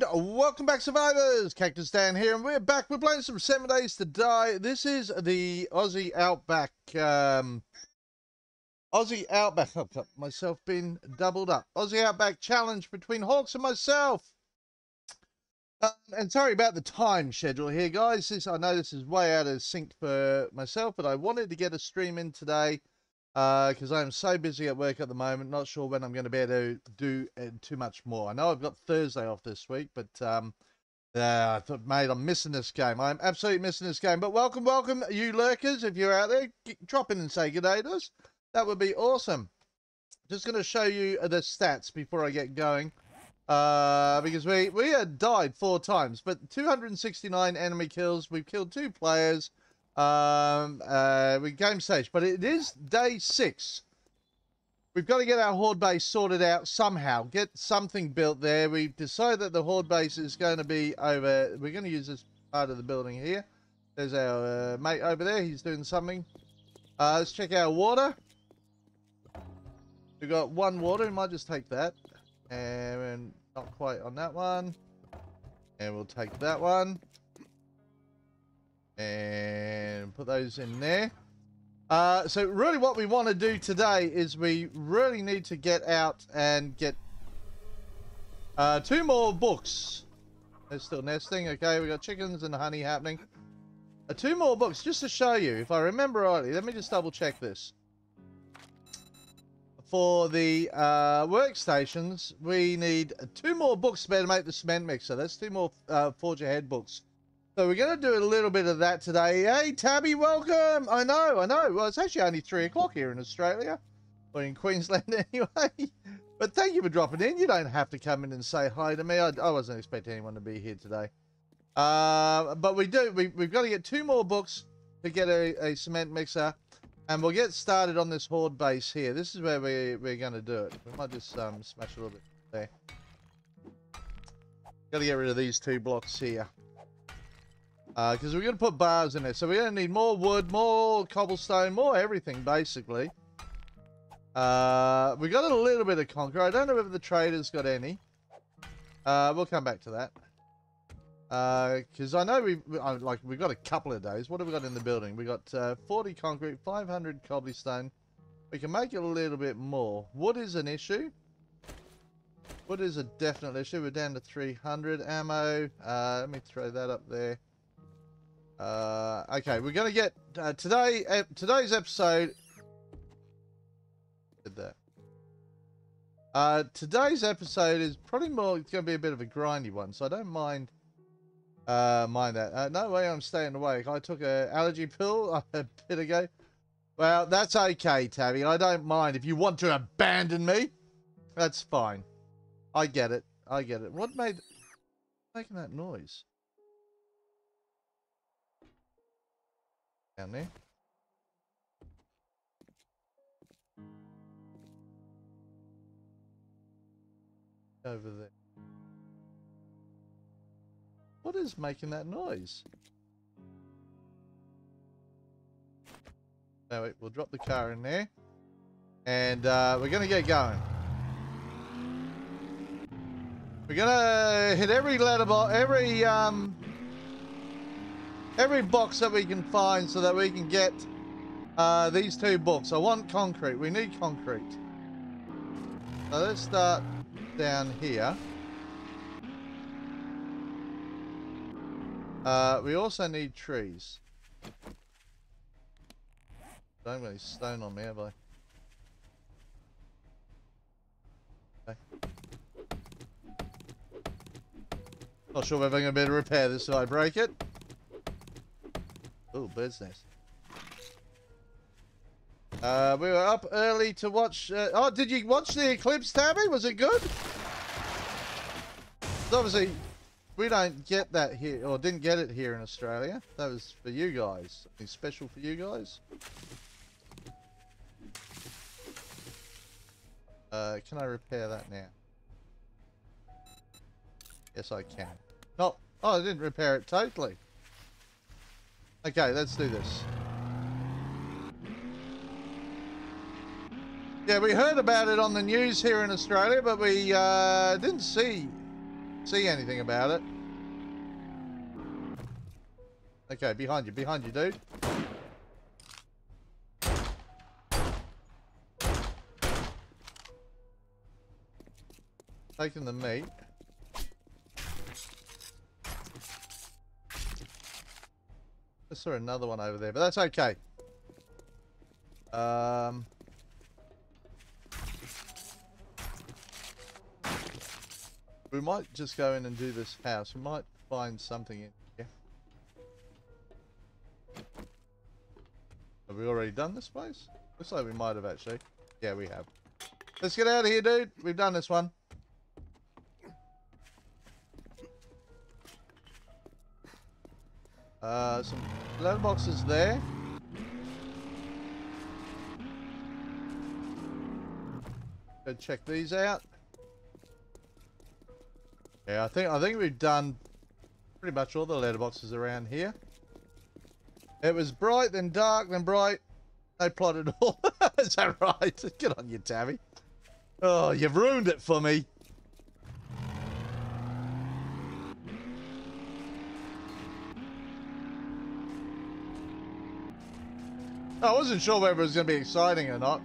And welcome back, survivors. Cactus Dan here, and we're back. We're playing some Seven Days to Die. This is the Aussie Outback, um, Aussie Outback. I've got myself been doubled up. Aussie Outback challenge between Hawks and myself. Um, and sorry about the time schedule here, guys. This I know this is way out of sync for myself, but I wanted to get a stream in today because uh, I am so busy at work at the moment. Not sure when I'm going to be able to do uh, too much more. I know I've got Thursday off this week, but um, uh, I thought, mate, I'm missing this game. I'm absolutely missing this game. But welcome, welcome, you lurkers. If you're out there, drop in and say good day to us. That would be awesome. Just going to show you the stats before I get going. Uh, because we, we had died four times, but 269 enemy kills. We've killed two players um, uh, game stage, but it is day six. We've got to get our horde base sorted out somehow. Get something built there. We've decided that the horde base is going to be over. We're going to use this part of the building here. There's our uh, mate over there. He's doing something. Uh, let's check our water. We've got one water. We might just take that. And not quite on that one. And we'll take that one and put those in there. Uh, so really what we want to do today is we really need to get out and get uh, two more books. They're still nesting. Okay, we got chickens and honey happening. Uh, two more books, just to show you, if I remember rightly. Let me just double check this. For the uh, workstations, we need two more books to be able to make the cement mixer. That's two more uh, Forge Ahead books. So we're going to do a little bit of that today. Hey, Tabby, welcome. I know, I know. Well, it's actually only 3 o'clock here in Australia. Or in Queensland anyway. But thank you for dropping in. You don't have to come in and say hi to me. I, I wasn't expecting anyone to be here today. Uh, but we do. We, we've got to get two more books to get a, a cement mixer. And we'll get started on this horde base here. This is where we, we're going to do it. We might just um, smash a little bit there. Got to get rid of these two blocks here because uh, we're going to put bars in it. So we're going to need more wood, more cobblestone, more everything, basically. Uh, we got a little bit of concrete. I don't know if the trader's got any. Uh, we'll come back to that. Because uh, I know we've, like, we've got a couple of days. What have we got in the building? We got uh, 40 concrete, 500 cobblestone. We can make it a little bit more. Wood is an issue. Wood is a definite issue. We're down to 300 ammo. Uh, let me throw that up there. Uh, okay, we're gonna get uh, today. Uh, today's episode. Did that. Uh, today's episode is probably more. It's gonna be a bit of a grindy one, so I don't mind. Uh, mind that. Uh, no way, I'm staying awake. I took a allergy pill a bit ago. Well, that's okay, Tabby. I don't mind if you want to abandon me. That's fine. I get it. I get it. What made making that noise? There. Over there. What is making that noise? No, we'll drop the car in there. And uh, we're going to get going. We're going to hit every ladder box, every um, every box that we can find so that we can get uh, these two books. I want concrete. We need concrete. So let's start down here. Uh, we also need trees. Don't have any stone on me, have I? Not sure if I'm going to be able to repair this if I break it. Oh, bird's nest. Uh, we were up early to watch... Uh, oh, did you watch the eclipse, Tabby? Was it good? Obviously, we don't get that here, or didn't get it here in Australia. That was for you guys. Something special for you guys. Uh, can I repair that now? Yes, I can. No, oh, I didn't repair it totally. Okay, let's do this. Yeah, we heard about it on the news here in Australia, but we uh, didn't see see anything about it. Okay, behind you, behind you, dude. Taking the meat. I saw another one over there, but that's okay. Um... We might just go in and do this house. We might find something in here. Have we already done this place? Looks like we might have actually. Yeah, we have. Let's get out of here, dude. We've done this one. Uh, some letterboxes there. Go check these out. Yeah, I think I think we've done pretty much all the letterboxes around here. It was bright, then dark, then bright. They plotted all. Is that right? Get on you, Tabby. Oh, you've ruined it for me. I wasn't sure whether it was going to be exciting or not.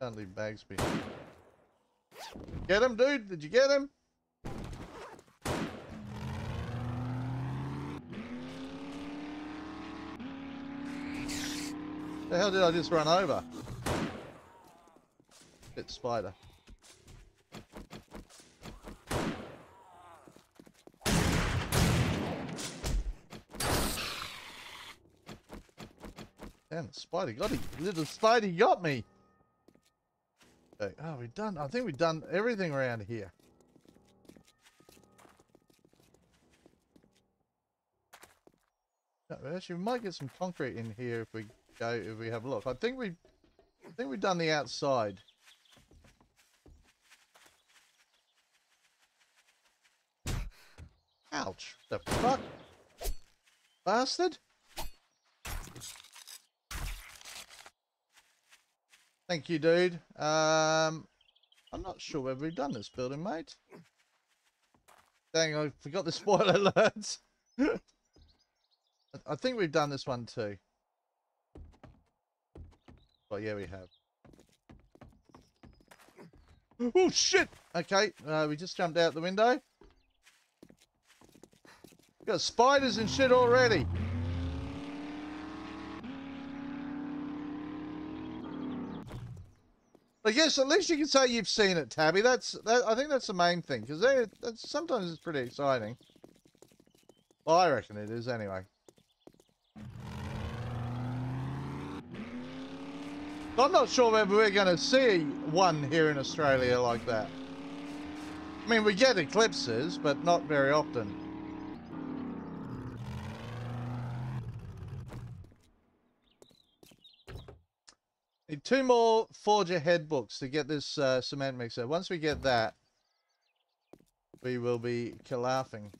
Can't leave bags behind. Get him, dude? Did you get him? The hell did I just run over? Bit spider. Damn, the spider got me. Little spidey got me. Okay. Oh, we've done. I think we've done everything around here. Actually, we might get some concrete in here if we go. If we have a look, I think we, I think we've done the outside. Ouch! The fuck, bastard! Thank you, dude. Um, I'm not sure whether we've done this building, mate. Dang, I forgot the spoiler alerts. I think we've done this one too. Oh, yeah, we have. Oh, shit! Okay, uh, we just jumped out the window. Got spiders and shit already. I guess at least you can say you've seen it, Tabby. That's that, I think that's the main thing because sometimes it's pretty exciting. Well, I reckon it is anyway. I'm not sure whether we're going to see one here in Australia like that. I mean, we get eclipses, but not very often. Need two more Forge Ahead books to get this uh, cement mixer. Once we get that, we will be laughing.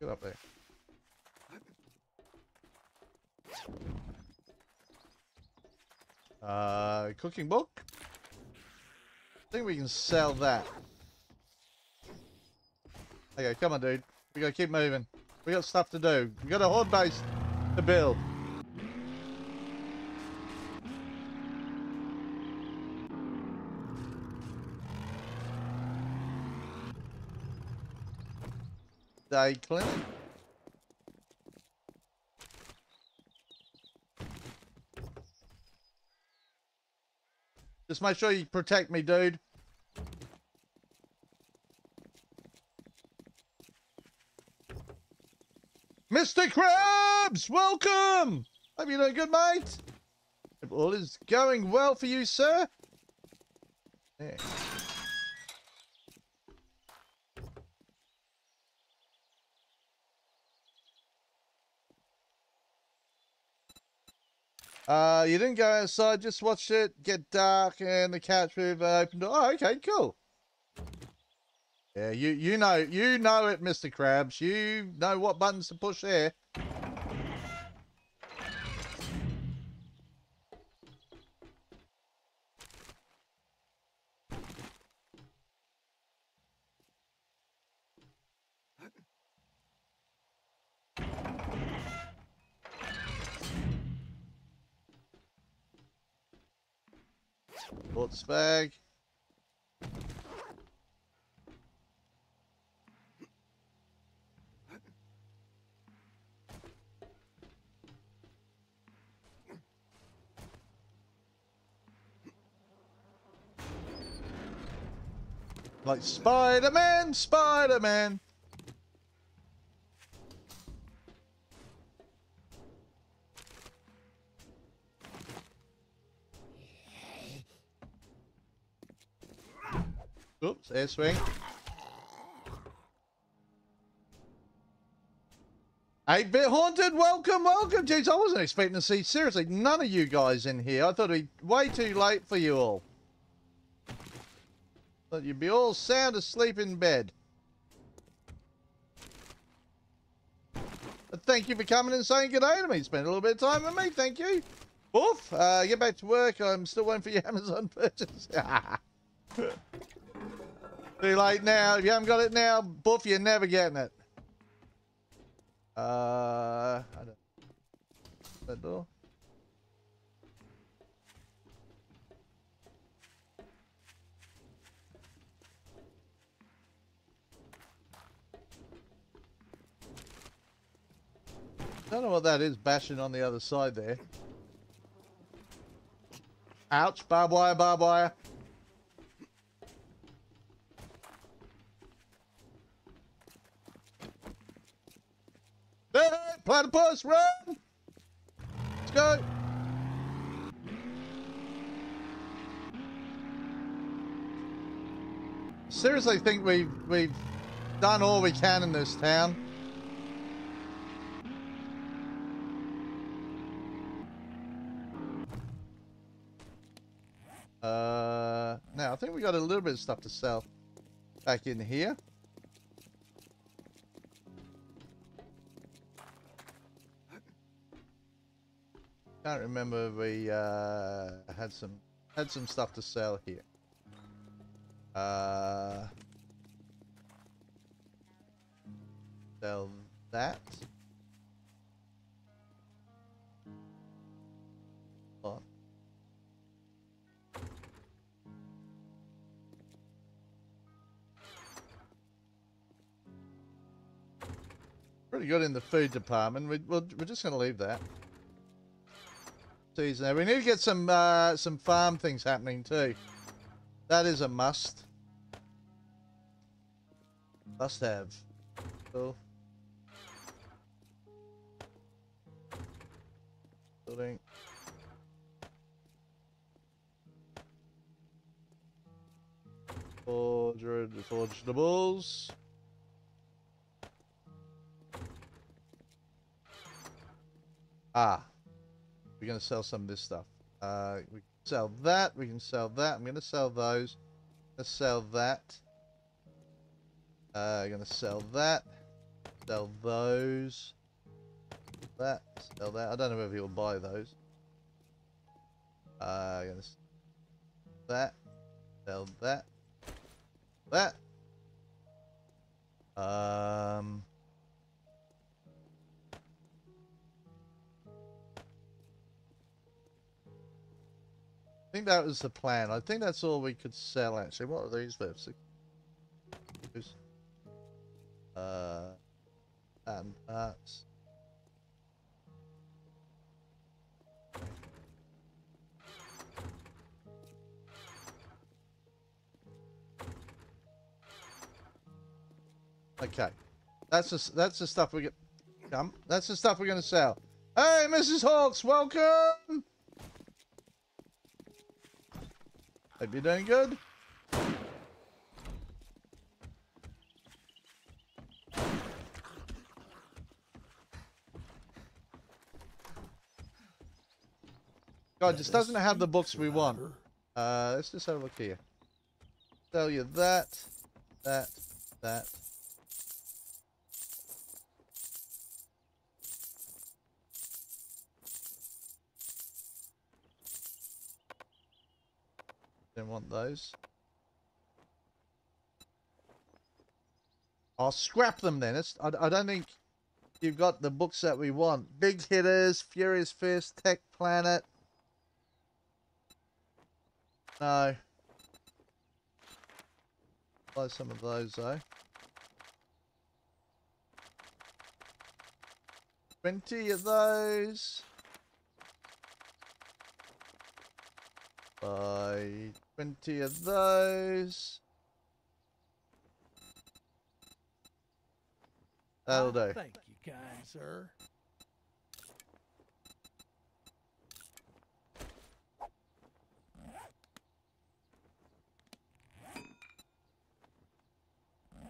Get up there. Uh, cooking book? I think we can sell that. Okay, come on, dude. We gotta keep moving. We got stuff to do. We got a horde base to build. Day. Just make sure you protect me, dude. Mr. Krabs, welcome! Hope you're doing good, mate. all is going well for you, sir. Yeah. Uh, you didn't go outside, just watched it get dark and the couch move uh, open. Oh, okay, cool. Yeah, you you know you know it, Mr. Krabs. You know what buttons to push there. Bag. Like Spider-Man, Spider-Man. Air swing. Eight bit haunted, welcome, welcome. Jeez, I wasn't expecting to see seriously none of you guys in here. I thought it'd be way too late for you all. Thought you'd be all sound asleep in bed. But thank you for coming and saying good day to me. Spend a little bit of time with me, thank you. Oof, uh, get back to work. I'm still waiting for your Amazon purchase. Too late now. If you haven't got it now, Buff, you're never getting it. Uh, I don't. That door. Don't know what that is bashing on the other side there. Ouch, barbed wire, barbed wire. Hey, platypus, run! Let's go! I seriously think we've, we've done all we can in this town. Uh, now, I think we got a little bit of stuff to sell back in here. Can't remember we uh, had some had some stuff to sell here. Uh, sell that. Oh. Pretty good in the food department. We, we're, we're just going to leave that. Season. We need to get some uh, some farm things happening too. That is a must. Must have. Cool. Building. Forge, vegetables. Ah. We're going to sell some of this stuff. Uh, we can sell that. We can sell that. I'm going to sell those. Let's sell that. Uh, to sell that. Sell those. That. Sell that. I don't know if you'll buy those. Uh, to sell that. Sell that. That. Um... I think that was the plan. I think that's all we could sell, actually. What are these? Uh, and that's... Okay, that's the that's the stuff we get. Come, that's the stuff we're gonna sell. Hey, Mrs. Hawks, welcome. Hope you're doing good. God, just doesn't have the books we want. Uh, let's just have a look here. Tell you that, that, that. Don't want those. I'll scrap them then. It's, I, I don't think you've got the books that we want. Big Hitters, Furious Fist, Tech Planet. No. Buy some of those though. 20 of those. Buy 20 of those. That'll do. Thank you, kind sir.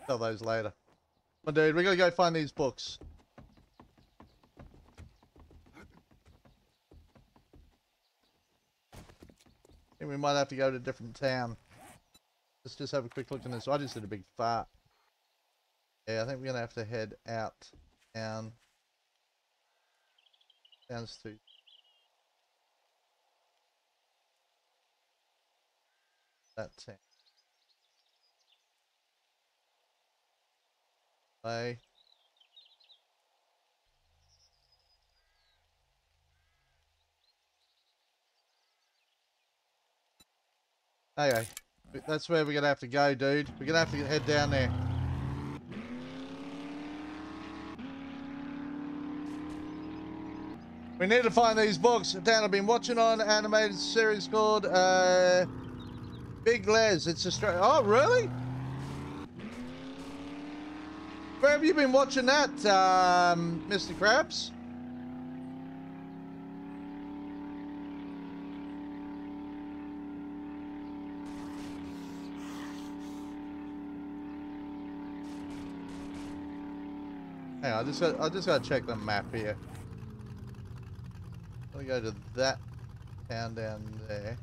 Tell those later. My dude, we gotta go find these books. I think we might have to go to a different town. Let's just have a quick look in this. I just did a big fart. Yeah, I think we're gonna have to head out down. Sounds too. That town. Play. Anyway, that's where we're gonna have to go, dude. We're gonna have to head down there. We need to find these books. Dan, I've been watching on an animated series called uh, Big Lez. It's Australia. Oh, really? Where have you been watching that, um, Mr. Krabs? Hang on, I just got I just gotta check the map here. Let me go to that town down there.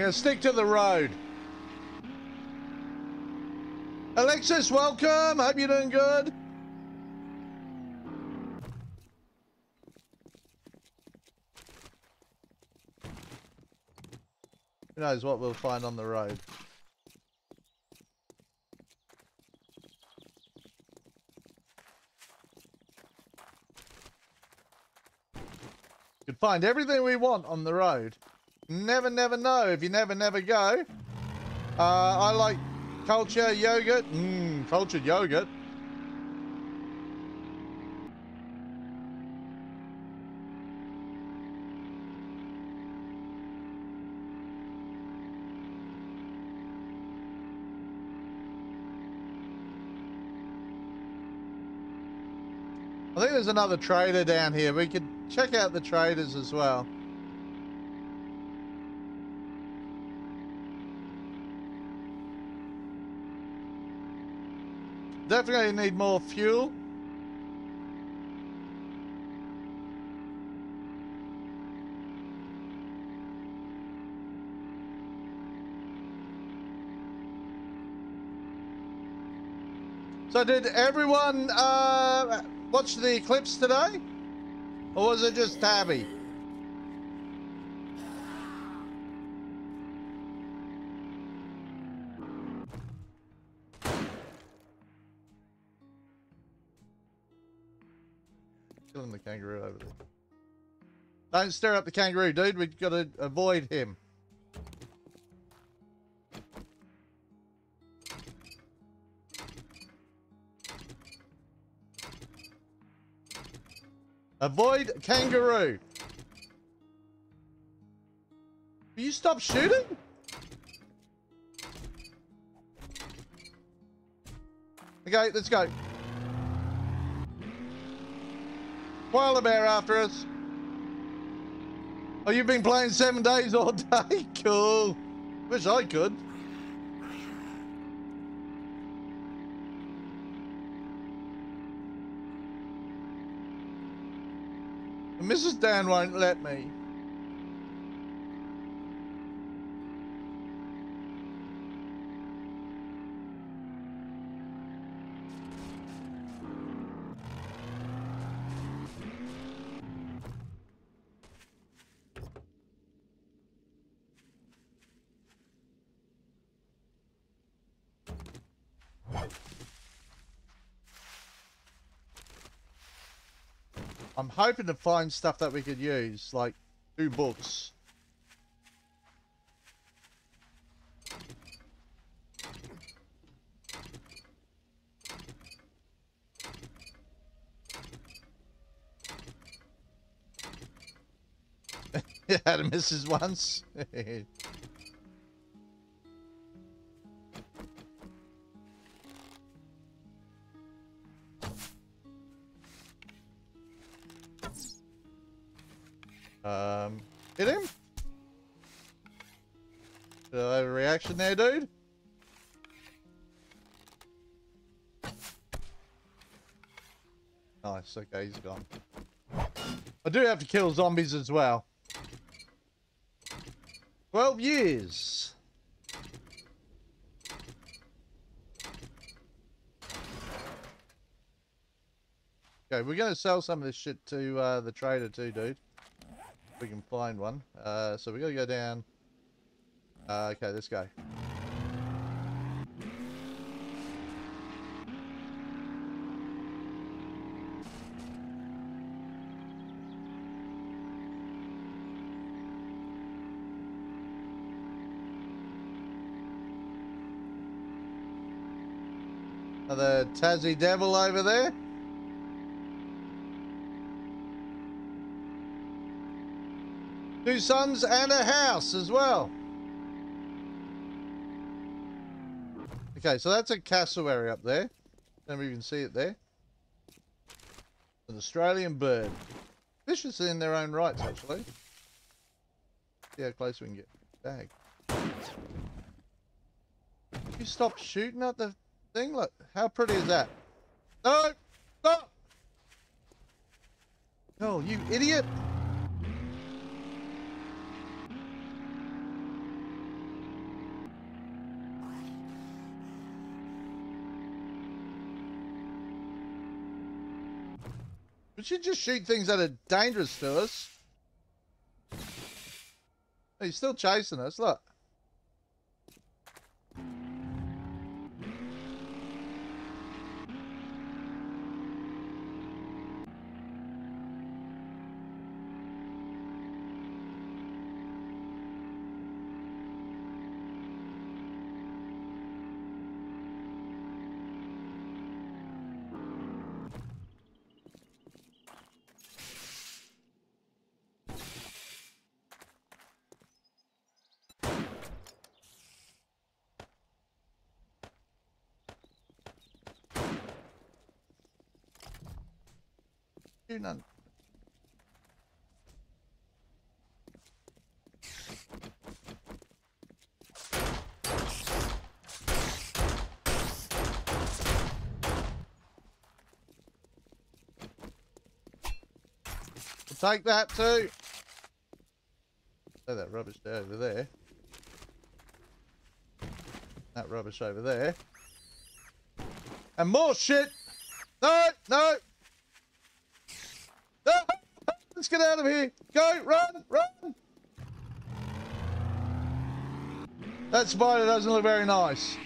We're stick to the road. Alexis, welcome. Hope you're doing good. Who knows what we'll find on the road. Could find everything we want on the road. Never, never know if you never, never go. Uh, I like culture yogurt. Mmm, cultured yogurt. I think there's another trader down here. We could check out the traders as well. Definitely need more fuel. So did everyone uh, watch the eclipse today? Or was it just Tabby? Kangaroo over there. Don't stir up the kangaroo, dude. We've got to avoid him. Avoid kangaroo. Will you stop shooting? Okay, let's go. Koala bear after us. Oh, you've been playing seven days all day? Cool. Wish I could. Mrs. Dan won't let me. Hoping to find stuff that we could use, like two books. had a missus once. Okay, he's gone. I do have to kill zombies as well. 12 years. Okay, we're going to sell some of this shit to uh, the trader too, dude If we can find one. Uh, so we gotta go down. Uh, okay, let's go. Another Tassie Devil over there. Two sons and a house as well. Okay, so that's a cassowary up there. Never even see it there. An Australian bird. Vicious in their own rights, actually. See how close we can get. Bag. You stop shooting at the thing? Look, how pretty is that? No! Stop! Oh, you idiot! We should just shoot things that are dangerous to us. He's still chasing us, look. None. We'll take that too. That rubbish over there. That rubbish over there. And more shit. No, no, Let's get out of here. Go, run, run. That spider doesn't look very nice.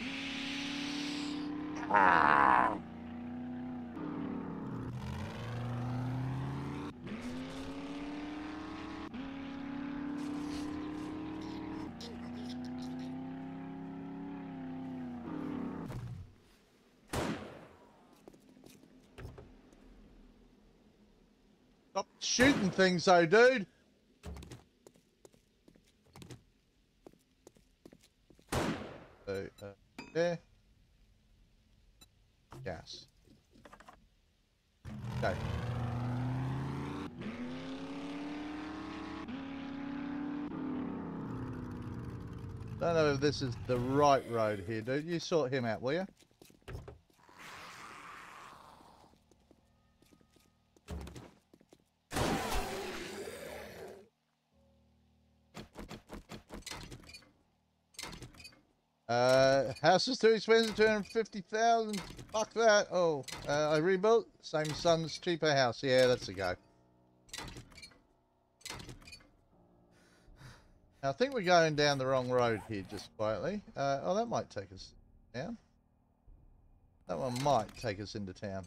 Thing, so, dude. So, uh, uh eh. there. Gas. Okay. Don't know if this is the right road here, dude. You sort him out, will you? Uh, house is too expensive, 250,000. Fuck that. Oh, uh, I rebuilt. Same son's cheaper house. Yeah, that's a go. I think we're going down the wrong road here, just quietly. Uh, oh, that might take us down. That one might take us into town.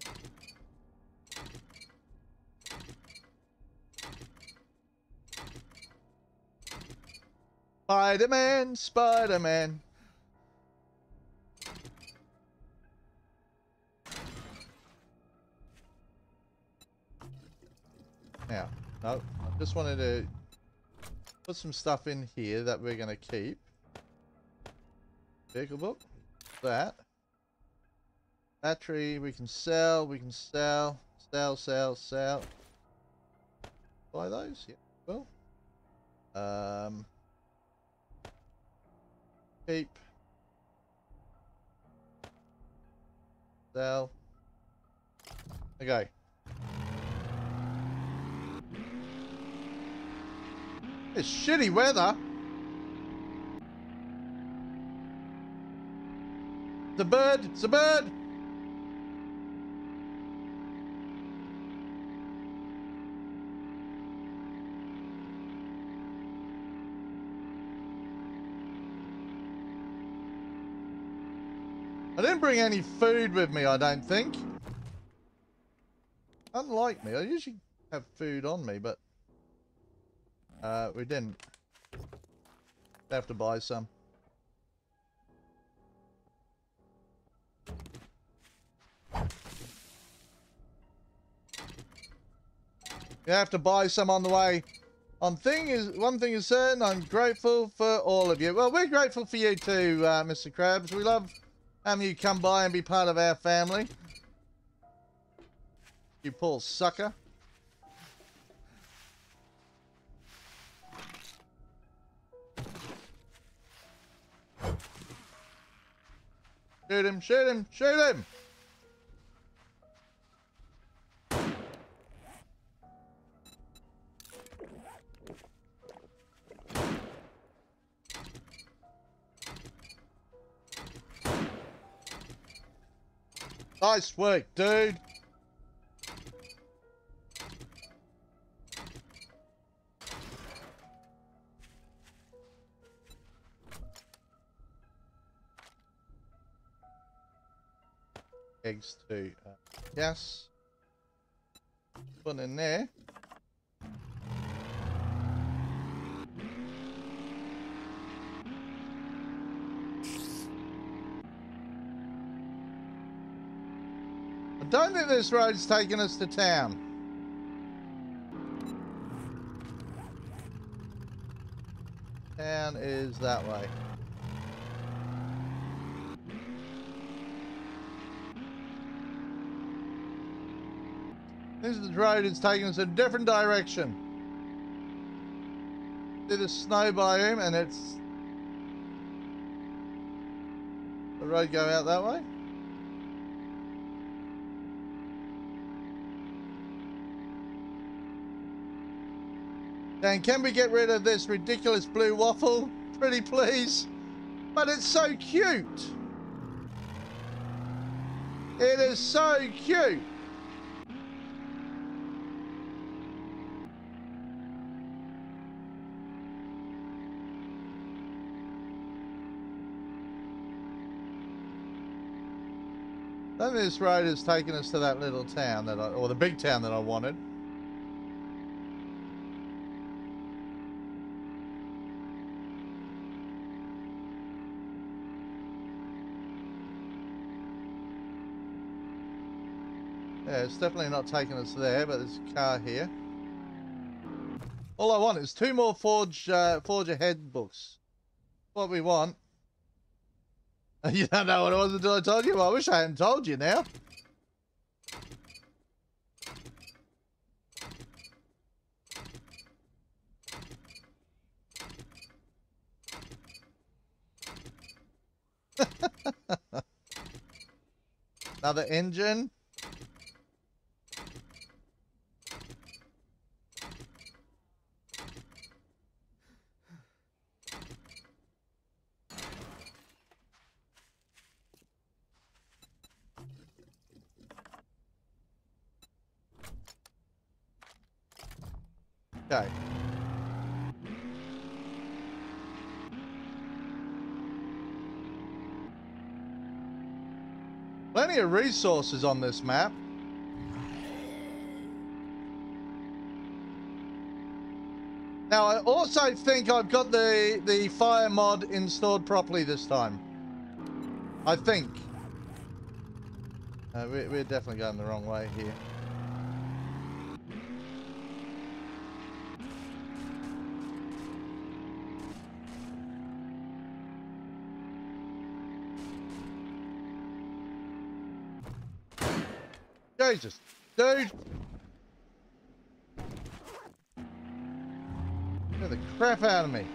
Spider-Man, Spider-Man. Now, no, I just wanted to put some stuff in here that we're going to keep. Vehicle book, that. Battery, we can sell, we can sell, sell, sell, sell. Buy those? Yeah, well. Um, keep. Sell. Okay. It's shitty weather. The bird, it's a bird. I didn't bring any food with me, I don't think. Unlike me, I usually have food on me, but uh, we didn't. Have to buy some. You have to buy some on the way. On thing is one thing is certain, I'm grateful for all of you. Well, we're grateful for you too, uh, Mr. Krabs. We love having you come by and be part of our family. You poor sucker. Shoot him, shoot him, shoot him! Nice work, dude. Eggs to uh, yes. Put in there. I don't think this road's taking us to town. Town is that way. This road is taking us a different direction. See the snow biome and it's... The road go out that way? And can we get rid of this ridiculous blue waffle? Pretty please. But it's so cute. It is so cute. Then this road has taken us to that little town that I, or the big town that I wanted. Yeah, it's definitely not taking us there, but there's a car here. All I want is two more Forge uh, Forge Ahead books. What we want. You don't know what it was until I told you? Well, I wish I hadn't told you now. Another engine. Of resources on this map. Now, I also think I've got the, the fire mod installed properly this time. I think. Uh, we, we're definitely going the wrong way here. Dude! Get the crap out of me.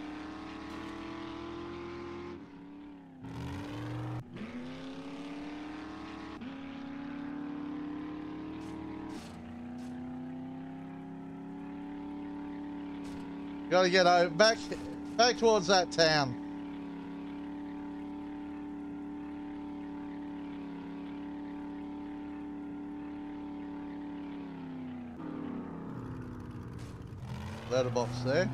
Gotta get over, back, back towards that town. Letterbox there.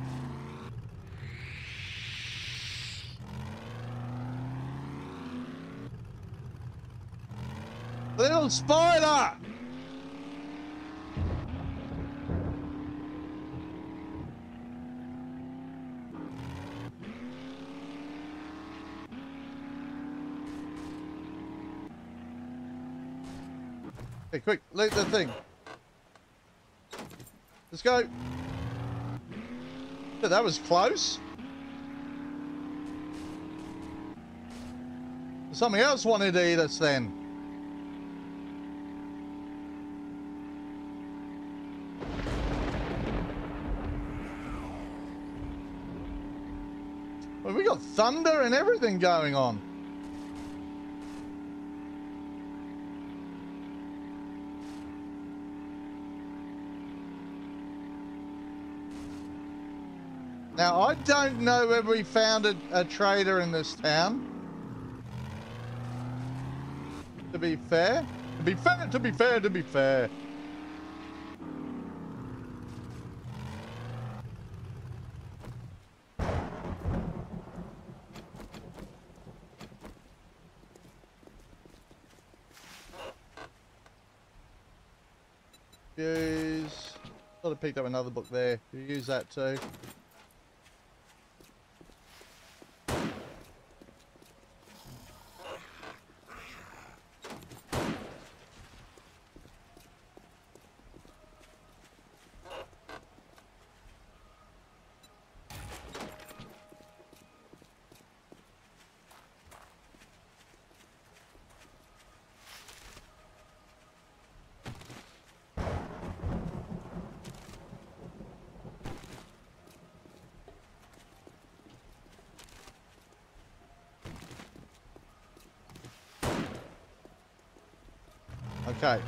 Little spider! Hey, quick, loot the thing. Let's go. That was close. Something else wanted to eat us then. Well, we got thunder and everything going on. Now, I don't know whether we found a, a trader in this town. To be fair. To be fair, to be fair, to be fair. Use. Thought I picked up another book there. Use that too. Okay.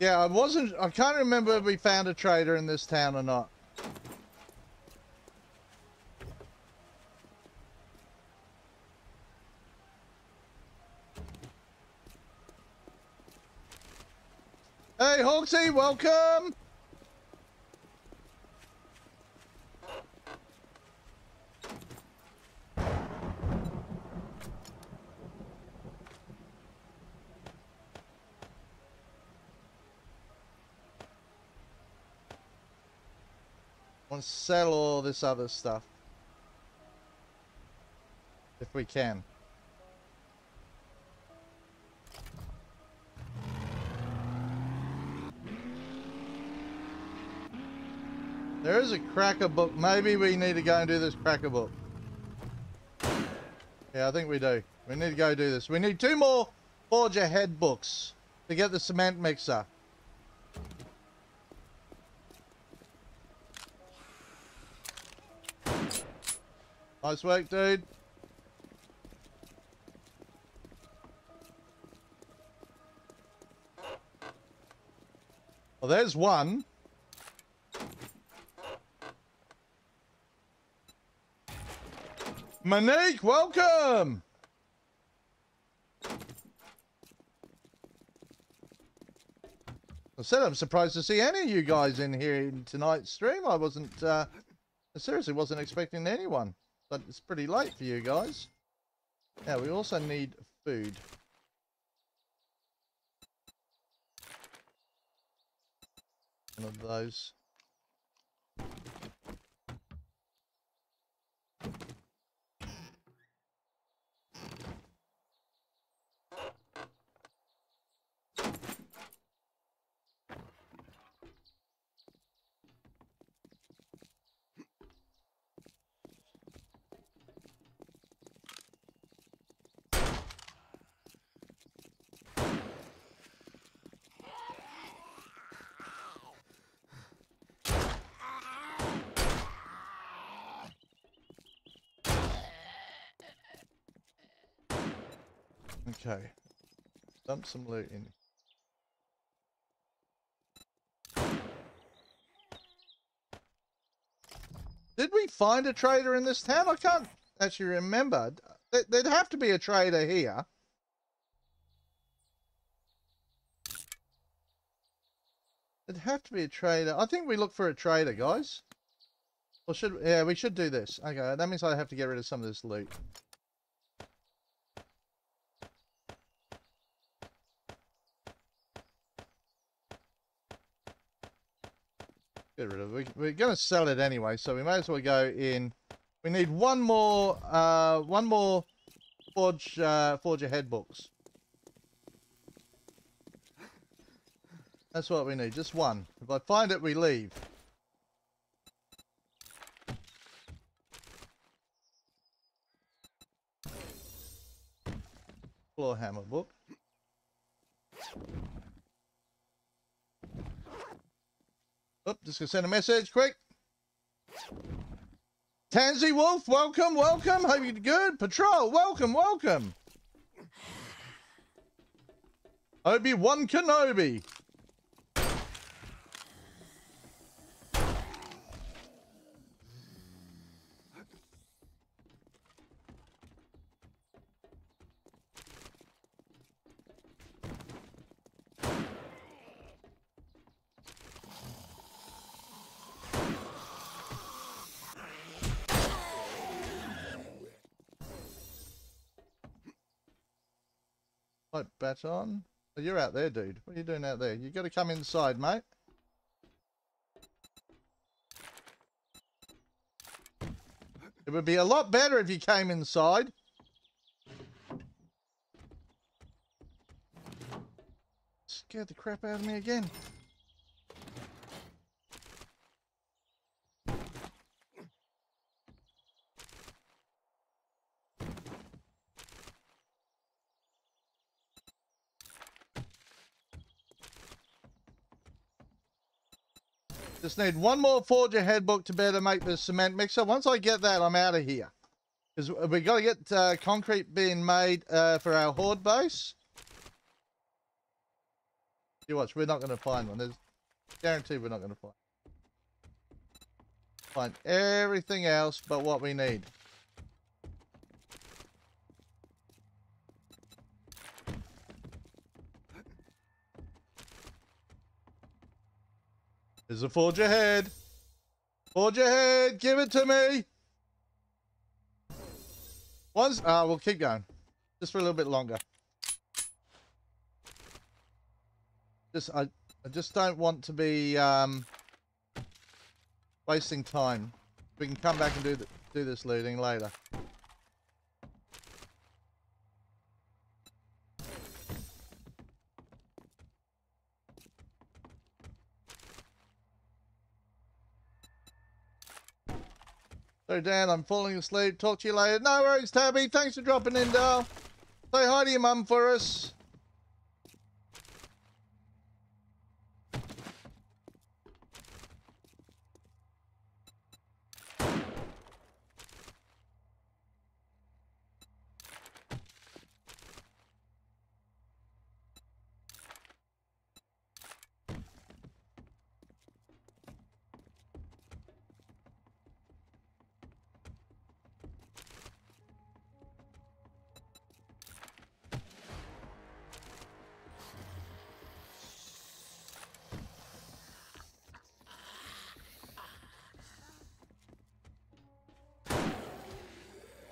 Yeah, I wasn't, I can't remember if we found a trader in this town or not. Hey, Hawksy, welcome! To sell all this other stuff. If we can. There is a cracker book. Maybe we need to go and do this cracker book. Yeah, I think we do. We need to go do this. We need two more Forge Ahead books to get the cement mixer. Nice work, dude. Well, there's one. Monique, welcome! I said I'm surprised to see any of you guys in here in tonight's stream. I wasn't, uh, I seriously wasn't expecting anyone. But it's pretty late for you guys. Yeah, we also need food. One of those. Okay. Dump some loot in. Did we find a trader in this town? I can't actually remember. There'd have to be a trader here. There'd have to be a trader. I think we look for a trader, guys. Or should yeah, we should do this. Okay, that means I have to get rid of some of this loot. Get rid of it. We're going to sell it anyway, so we may as well go in. We need one more, uh, one more forge, uh, forge ahead books. That's what we need, just one. If I find it, we leave. Floor hammer book. Oh, just gonna send a message quick. Tansy Wolf, welcome, welcome. Hope you're good. Patrol, welcome, welcome. Obi-Wan Kenobi. Baton. Oh, you're out there, dude. What are you doing out there? You got to come inside, mate. It would be a lot better if you came inside. Scared the crap out of me again. Just need one more Forge Ahead book to better make the cement mixer. Once I get that, I'm out of here. Because we got to get uh, concrete being made uh, for our horde base. You watch, we're not going to find one. There's guaranteed we're not going to find. Find everything else but what we need. There's a forge ahead. Forge ahead. Give it to me. Once. Ah, uh, we'll keep going. Just for a little bit longer. Just, I, I just don't want to be um, wasting time. We can come back and do the, do this looting later. So Dan, I'm falling asleep. Talk to you later. No worries, Tabby. Thanks for dropping in, Dale. Say hi to your mum for us.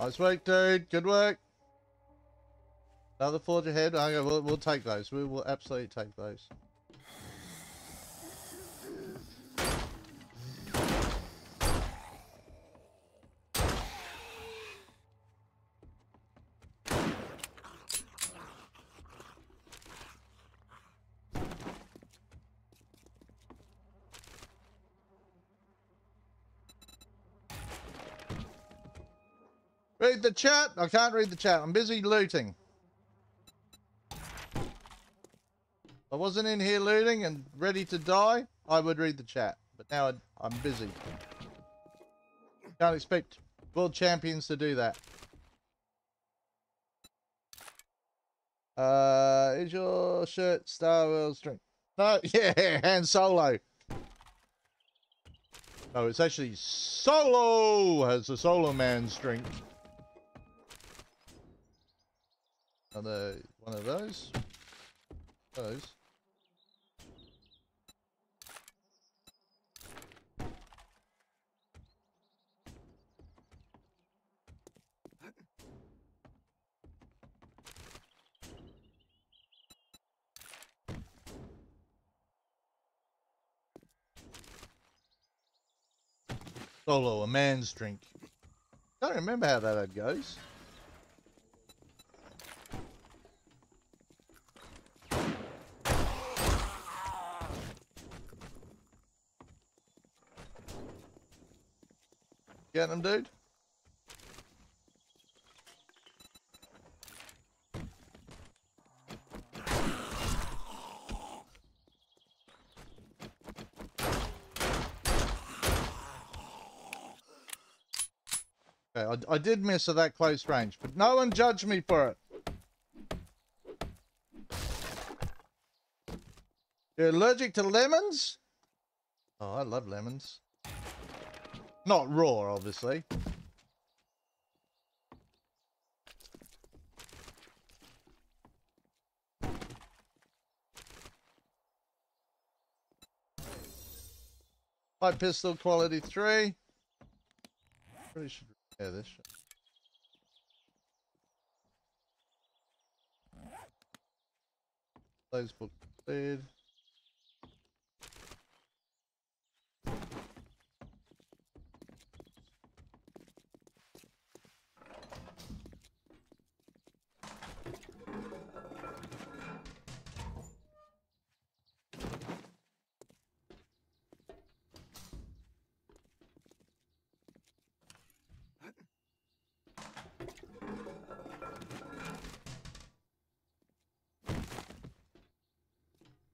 Nice work, dude. Good work. Another forge ahead. Okay, we'll, we'll take those. We will absolutely take those. Chat. I can't read the chat. I'm busy looting. If I wasn't in here looting and ready to die, I would read the chat. But now I'm busy. Can't expect world champions to do that. Uh, is your shirt Star Wars drink? No, yeah, Han Solo. No, it's actually Solo has a Solo Man's drink. Another one of those. Those. Solo, a man's drink. Don't remember how that goes. Get him, dude? Okay, I, I did miss at that close range, but no one judge me for it. You're allergic to lemons? Oh, I love lemons. Not raw, obviously. Light pistol quality 3. Pretty should repair this shit. Those book cleared.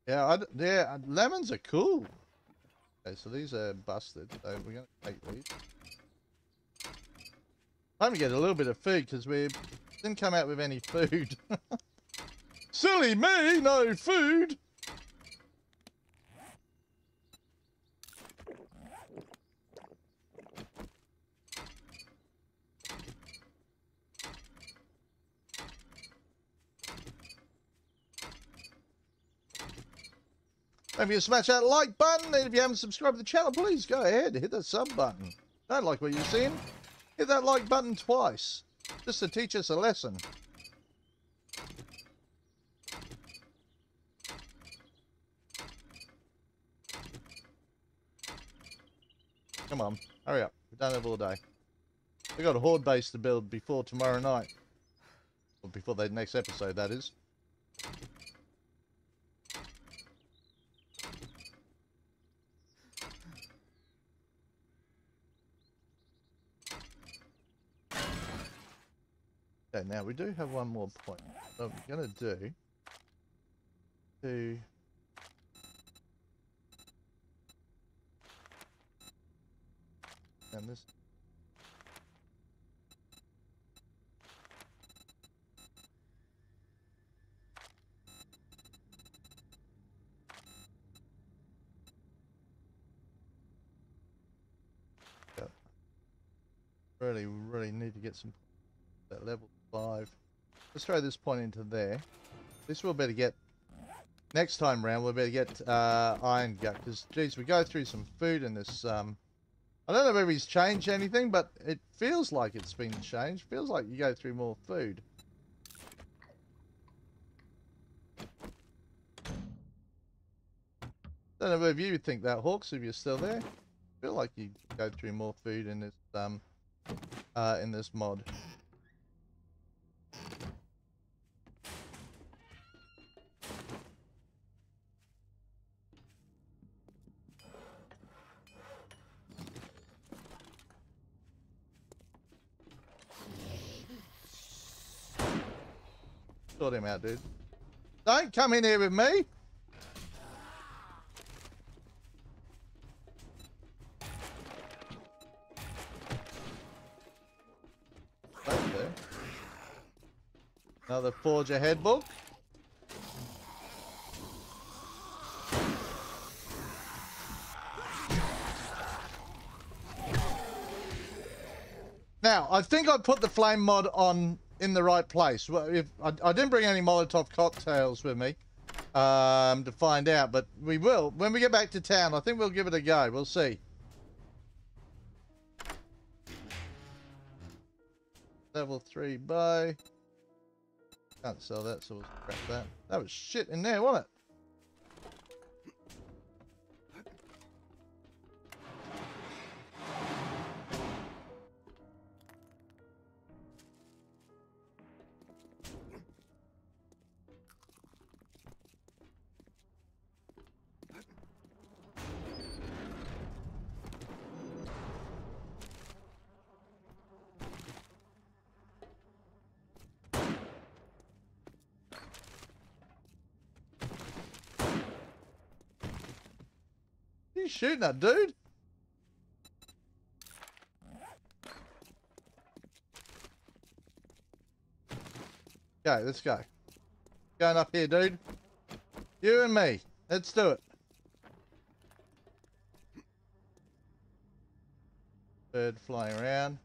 Yeah, I, yeah, uh, lemons are cool. Okay, so these are busted. So we're gonna take these. Time to get a little bit of food because we didn't come out with any food. Silly me, no food. If you smash that like button, and if you haven't subscribed to the channel, please go ahead, hit the sub button. Don't like what you're seeing? Hit that like button twice, just to teach us a lesson. Come on, hurry up. We don't have all day. We got a horde base to build before tomorrow night. Or before the next episode, that is. Now we do have one more point. What we're going to do to and this Really, really need to get some that level five. Let's throw this point into there. This we'll better get next time round. We'll better get uh, iron gut because geez, we go through some food in this um, I don't know if he's changed anything, but it feels like it's been changed. Feels like you go through more food. Don't know if you think that, Hawks, if you're still there. feel like you go through more food in this um uh in this mod. Out, dude. Don't come in here with me. Another Forge Ahead book. Now, I think I put the flame mod on in the right place. Well, if I, I didn't bring any Molotov cocktails with me um, to find out, but we will. When we get back to town, I think we'll give it a go. We'll see. Level 3 buy. Can't sell that, so we'll scrap that. That was shit in there, wasn't it? Shooting at, dude? Okay, let's go. Going up here, dude. You and me. Let's do it. Bird flying around.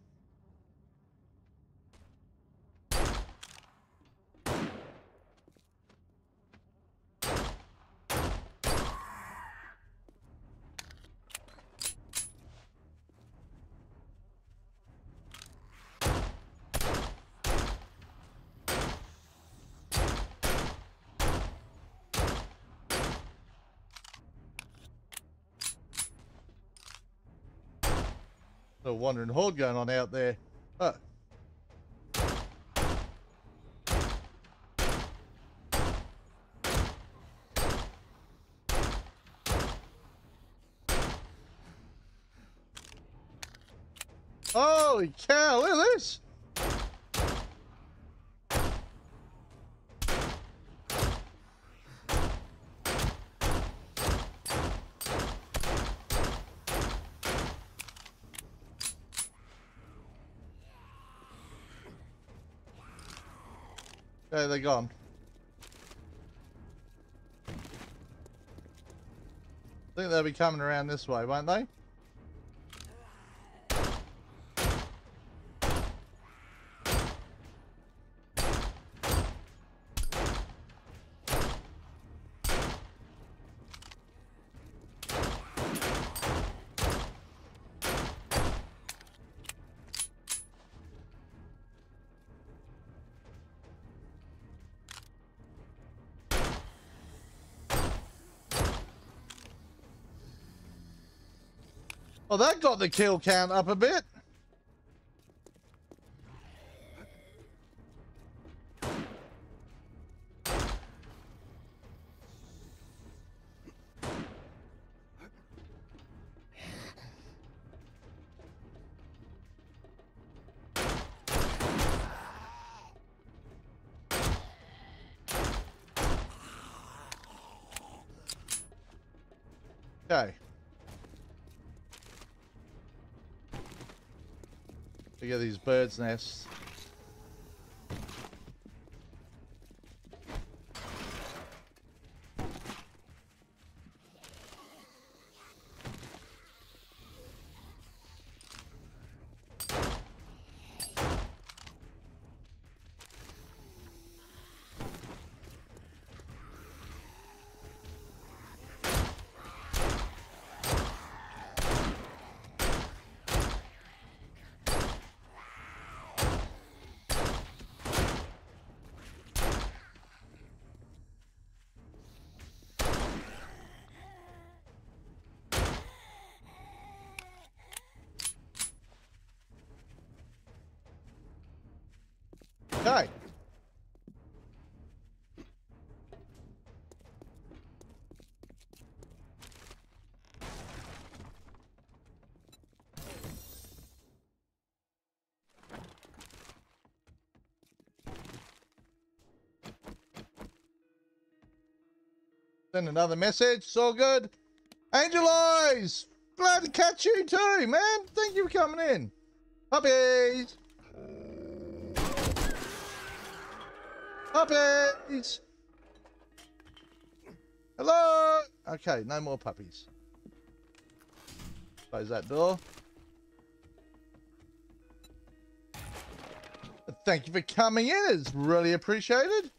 Wandering horde going on out there. Oh. Holy cow, look at this! They're gone. I think they'll be coming around this way, won't they? That got the kill count up a bit. At these birds' nests. Another message. All good. Angel Eyes! Glad to catch you too, man. Thank you for coming in. Puppies! Puppies! Hello! Okay, no more puppies. Close that door. Thank you for coming in. It's really appreciated.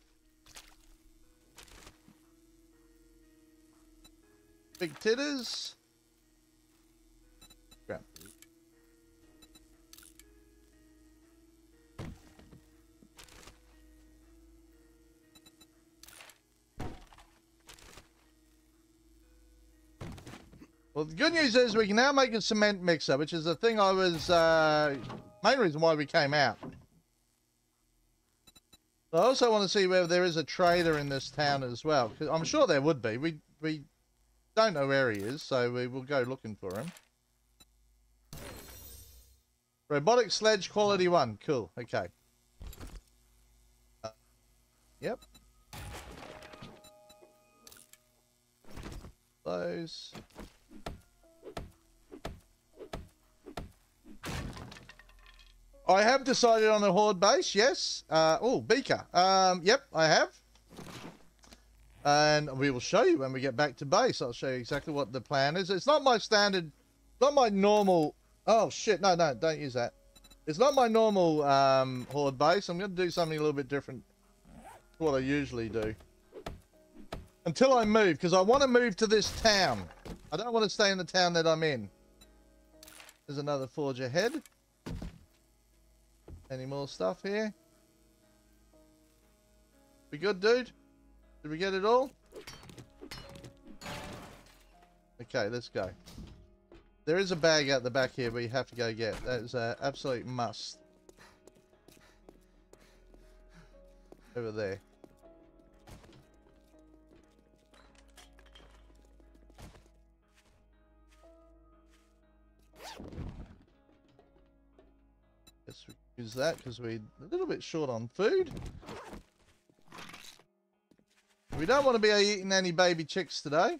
Big titters. Grab. Well, the good news is we can now make a cement mixer, which is the thing I was, uh, main reason why we came out. I also want to see whether there is a trader in this town as well. I'm sure there would be. We we don't know where he is, so we will go looking for him. Robotic sledge quality one. Cool. Okay. Uh, yep. Those. I have decided on a horde base, yes. Uh, oh, Beaker. Um, yep, I have. And we will show you when we get back to base. I'll show you exactly what the plan is. It's not my standard, not my normal... Oh, shit. No, no, don't use that. It's not my normal um, horde base. I'm going to do something a little bit different to what I usually do. Until I move, because I want to move to this town. I don't want to stay in the town that I'm in. There's another forge ahead. Any more stuff here? We good, dude? Did we get it all? Okay, let's go. There is a bag out the back here we have to go get. That is an absolute must. Over there. We use that because we're a little bit short on food. We don't want to be eating any baby chicks today.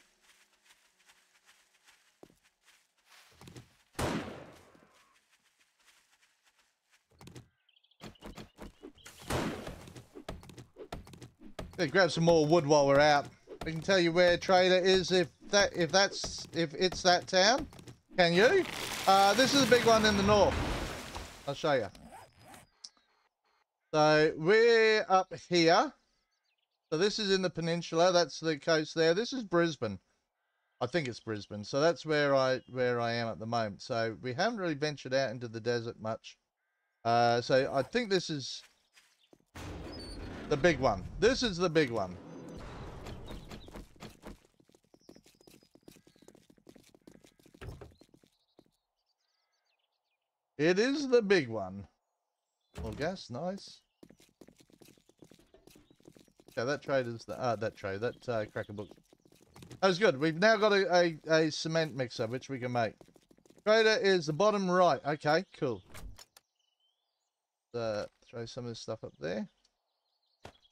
grab some more wood while we're out. We can tell you where Trader is if that if that's if it's that town. Can you? Uh, this is a big one in the north. I'll show you. So we're up here. So this is in the peninsula. That's the coast there. This is Brisbane. I think it's Brisbane. So that's where I where I am at the moment. So we haven't really ventured out into the desert much. Uh, so I think this is the big one. This is the big one. It is the big one. Well, gas, nice. Okay, that trade is the uh, that trade that uh, cracker book. That was good. We've now got a, a, a cement mixer which we can make. Trader is the bottom right. Okay, cool. Uh, throw some of this stuff up there.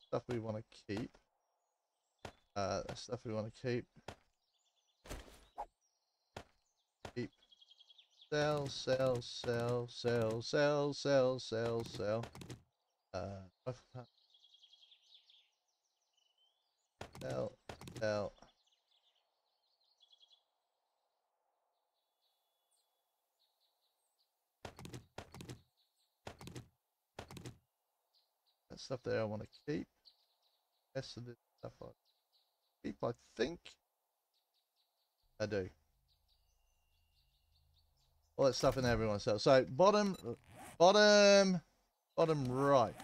Stuff we want to keep. Uh, stuff we want to keep. Sell, sell, sell, sell, sell, sell, sell, sell. Uh, sell. That stuff there I want to keep. Rest of this stuff I keep, I think. I do all that stuff in there everyone sells. So bottom, bottom, bottom right,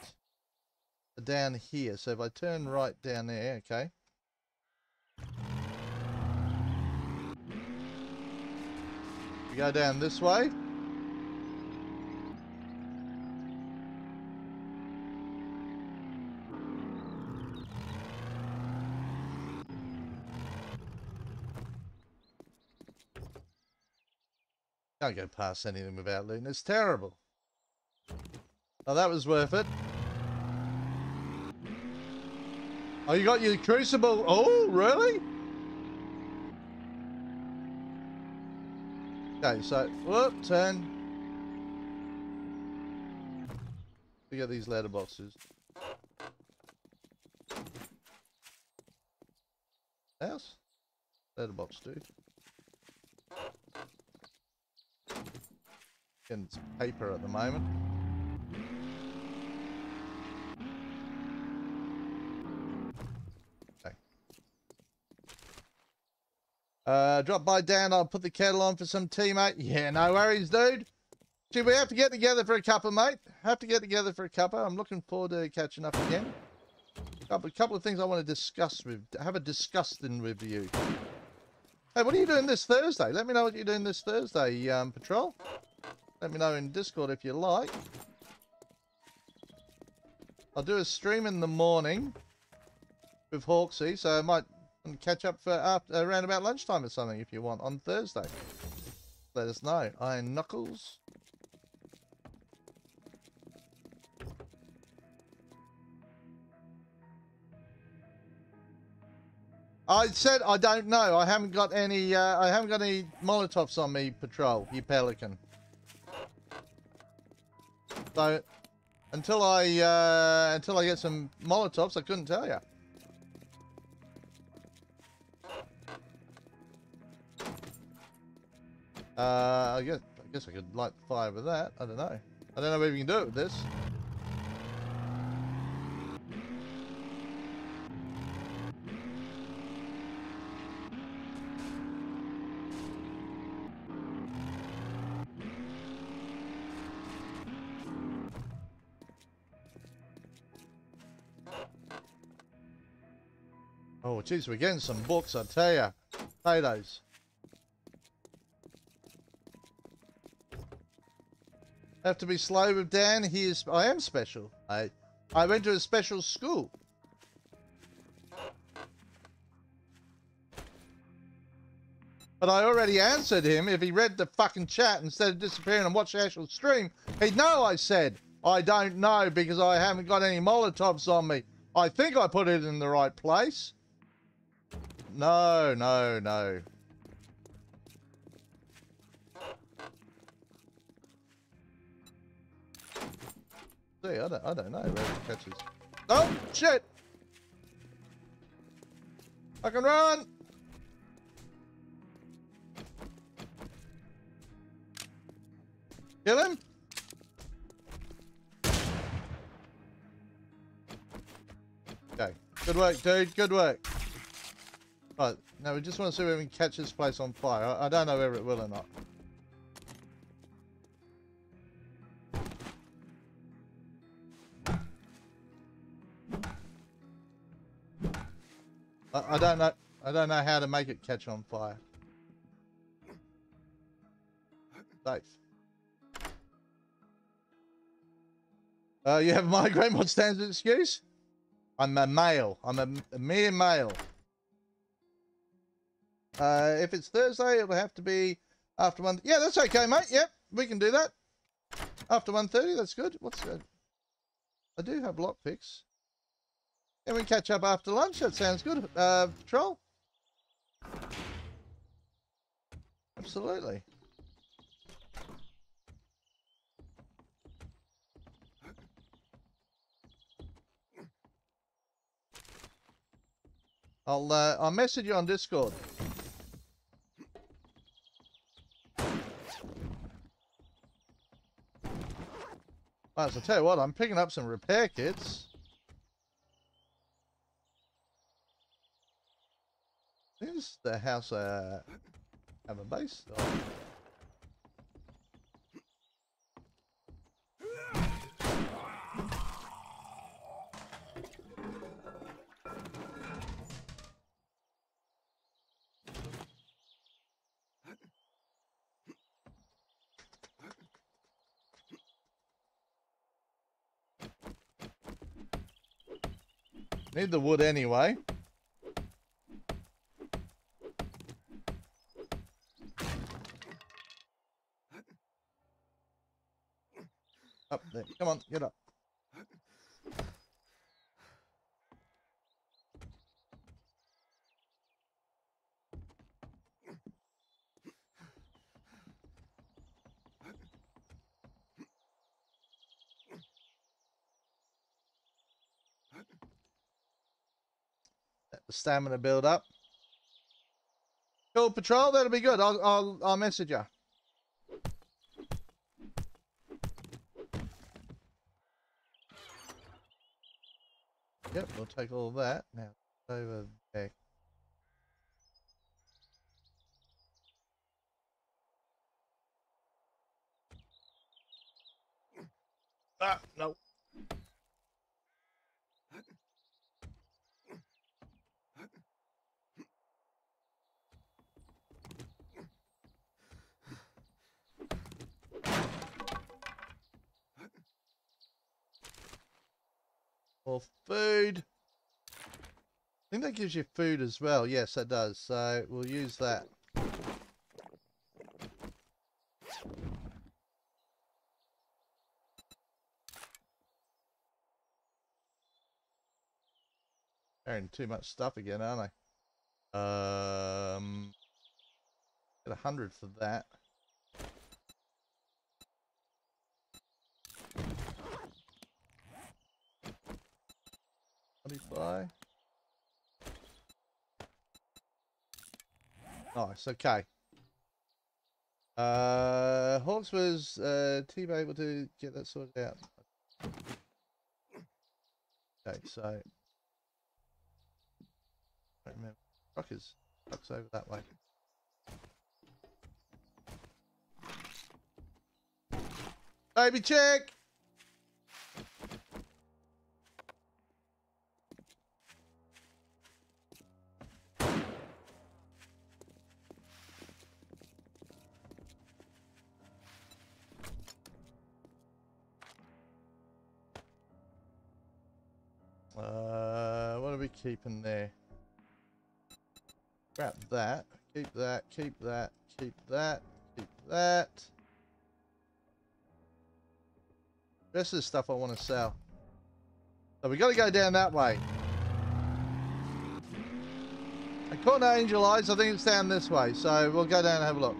down here. So if I turn right down there, okay. We go down this way. Can't go past anything without looting. It's terrible. Oh, that was worth it. Oh, you got your crucible. Oh, really? Okay, so, whoop, turn. We got these ladder boxes. House? Ladder box, dude. Getting some paper at the moment. Uh, drop by Dan. I'll put the kettle on for some tea, mate. Yeah, no worries, dude. See, we have to get together for a cuppa, mate. Have to get together for a cuppa. I'm looking forward to catching up again. A couple of things I want to discuss with, have a discussing with you. Hey, what are you doing this Thursday? Let me know what you're doing this Thursday, um, Patrol. Let me know in Discord if you like. I'll do a stream in the morning with Hawksy, so I might catch up for after, around about lunchtime or something if you want on Thursday. Let us know. Iron Knuckles. I said I don't know. I haven't got any. Uh, I haven't got any Molotovs on me, patrol. You pelican. So until I uh, until I get some Molotovs, I couldn't tell you. Uh, I guess I guess I could light the fire with that. I don't know. I don't know if we can do it with this. Oh, jeez, we're getting some books, I tell ya. Potatoes. Have to be slow with Dan. He is. I am special. I, I went to a special school. But I already answered him. If he read the fucking chat instead of disappearing and watch the actual stream, he'd know I said, I don't know because I haven't got any Molotovs on me. I think I put it in the right place. No, no, no. See, I don't, I don't know where it catches. Oh, shit! I can run! Kill him? Okay. Good work, dude. Good work. Right, now we just want to see if we can catch this place on fire. I, I don't know whether it will or not. I, don't know. I don't know how to make it catch on fire. Safe. Uh, you have migraine. What stands as excuse? I'm a male. I'm a, a mere male. Uh, if it's Thursday, it'll have to be after one. Yeah, that's okay, mate. Yep, we can do that. After 1.30, that's good. What's good? I do have lockpicks. Can we catch up after lunch? That sounds good. Uh, Troll? Absolutely. I'll uh, I'll message you on Discord. Right, so tell you what, I'm picking up some repair kits. Is the house uh, have a base? Oh. Need the wood anyway. up there. Come on, get up. Let the stamina build up. Cool patrol, that'll be good. I'll I'll I'll message you. We'll take all that now. Over there. Ah, no. More food. Think that gives you food as well. Yes, that does. So we'll use that. Carrying too much stuff again, aren't I? Um, get a hundred for that. Twenty-five. Nice. Okay. Uh, Hawks was uh, team able to get that sorted out. Okay, so don't remember. Truckers. Truck's over that way. Baby chick! Uh, what are we keeping there? Grab that. Keep that. Keep that. Keep that. Keep that. This is stuff I want to sell. So we got to go down that way. According to Angel Eyes, I think it's down this way. So we'll go down and have a look.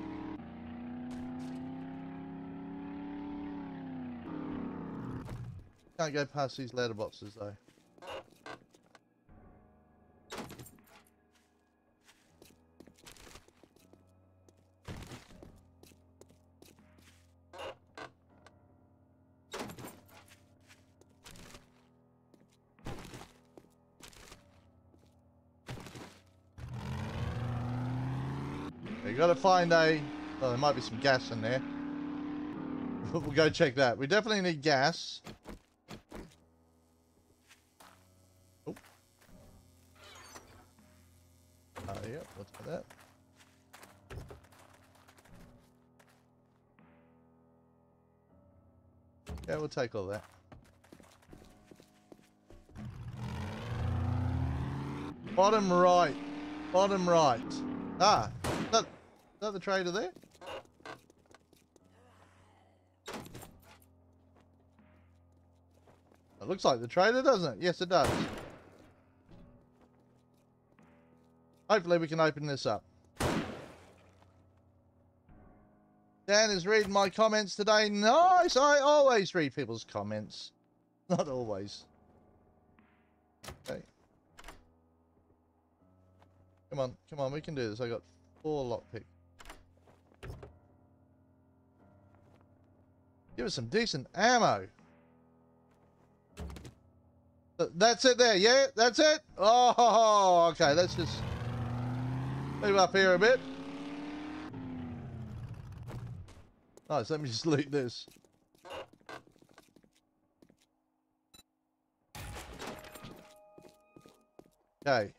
Can't go past these letterboxes though. Find a... Oh, there might be some gas in there. we'll go check that. We definitely need gas. Oh. Oh, yeah, let's do that. Yeah, we'll take all that. Bottom right. Bottom right. Ah, that, the trader there? It looks like the trader, doesn't it? Yes, it does. Hopefully we can open this up. Dan is reading my comments today. Nice! I always read people's comments. Not always. Okay. Come on, come on, we can do this. I got four lockpick. Give us some decent ammo. That's it there, yeah? That's it? Oh, okay, let's just move up here a bit. Nice, let me just loot this. Okay.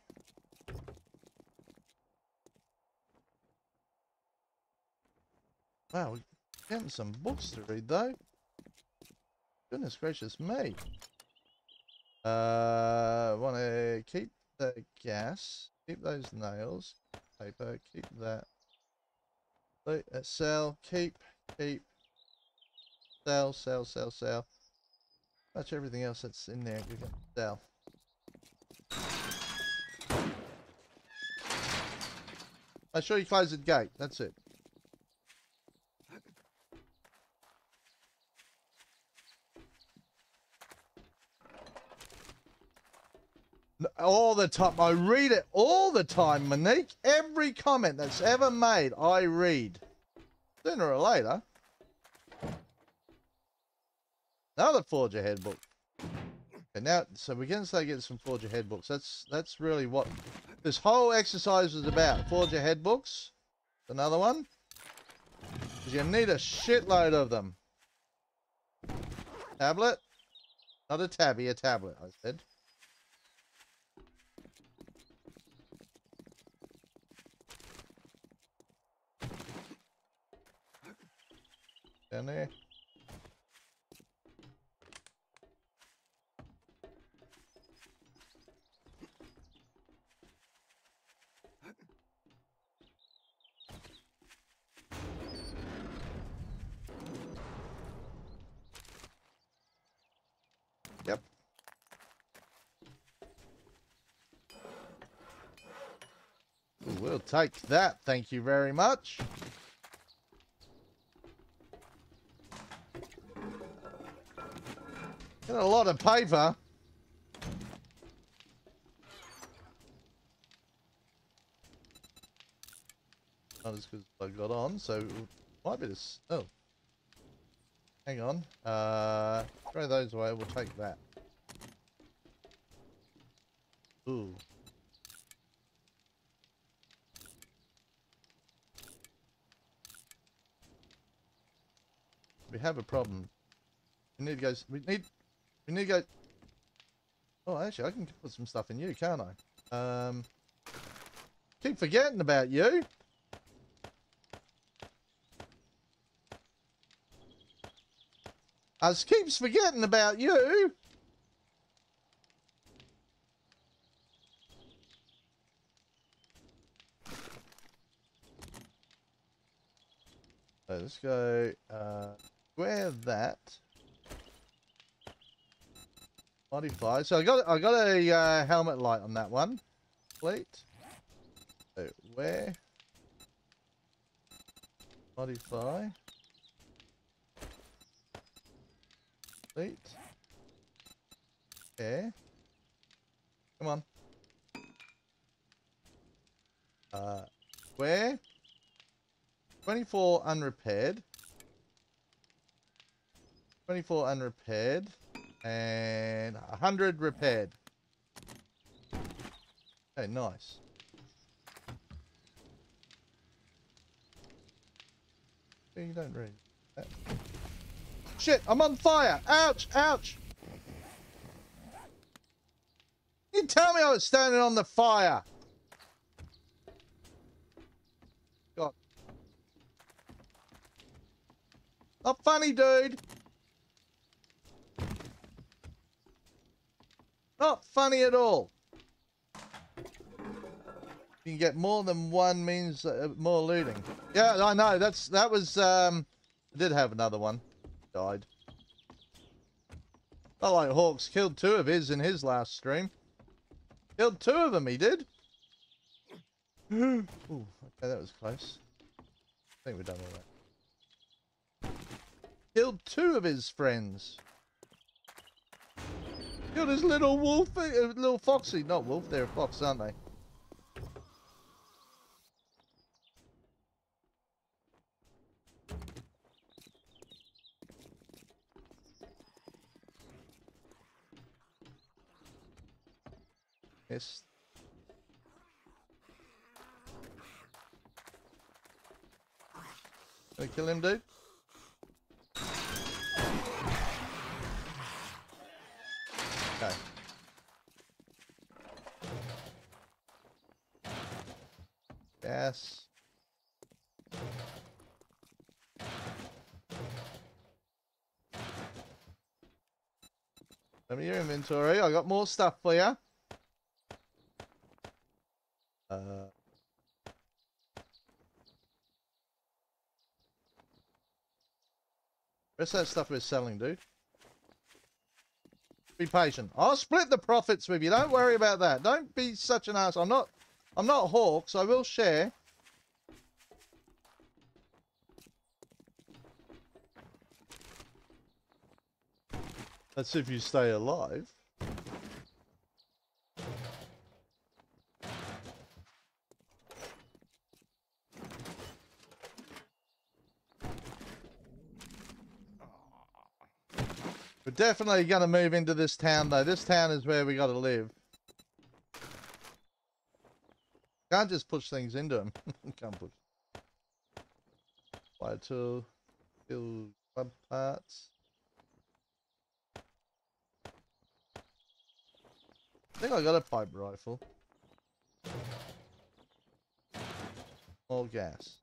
Wow, getting some books to read though. Goodness gracious me. Uh, want to keep the gas, keep those nails, paper, keep that. Loot, uh, sell, keep, keep, sell, sell, sell, sell. Much everything else that's in there we can sell. Make sure you close the gate. That's it. All the time. I read it all the time, Monique. Every comment that's ever made, I read. Sooner or later. Another Forge Ahead book. And now, so we're going to start getting some Forge Ahead books. That's that's really what this whole exercise was about. Forge Ahead books. Another one. You need a shitload of them. Tablet. Not a tabby, a tablet, I said. Down there. Yep. We'll take that, thank you very much. Got a lot of paper. Not as good as I got on, so might be this. Oh. Hang on. Uh, throw those away. We'll take that. Ooh. We have a problem. We need to go. We need. We need to go. Oh, actually, I can put some stuff in you, can't I? Um. Keep forgetting about you. I just keeps forgetting about you. Let's go uh, square that. Modify. So I got I got a uh, helmet light on that one. Complete. So where? Modify. Complete. Okay. Come on. Uh, where? 24 unrepaired. 24 unrepaired. And 100 repaired. Okay, nice. You don't read that. Shit, I'm on fire! Ouch! Ouch! You tell me I was standing on the fire! God. Not funny, dude! Not funny at all. You can get more than one means uh, more looting. Yeah, I know. That's that was. Um, I did have another one. Died. I like Hawks killed two of his in his last stream. Killed two of them. He did. Ooh, okay, that was close. I think we're done with that. Killed two of his friends. Killed his little wolf, uh, little foxy. Not wolf, they're a fox, aren't they? Yes. Gonna kill him, dude? Okay. Gas. Let me your inventory. I got more stuff for you. Uh. Where's that stuff we're selling, dude? Be patient. I'll split the profits with you. Don't worry about that. Don't be such an ass. I'm not. I'm not Hawks. I will share. That's if you stay alive. We're definitely going to move into this town, though. This town is where we got to live. Can't just push things into them. Can't push. Buy a tool. Build club parts. I think I got a pipe rifle. More gas.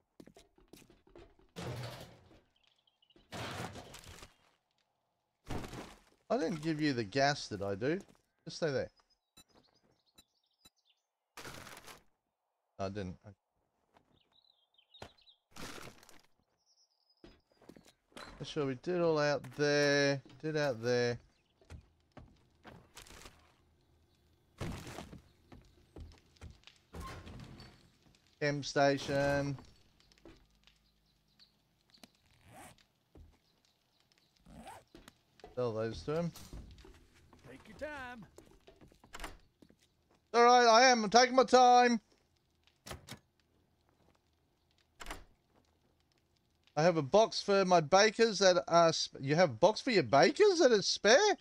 I didn't give you the gas, did I, dude? Just stay there. I didn't. Okay. Sure, we did all out there. Did out there. Chem station. Sell those to him. Take your time. Alright, I am. I'm taking my time. I have a box for my bakers that are... You have a box for your bakers that is spare?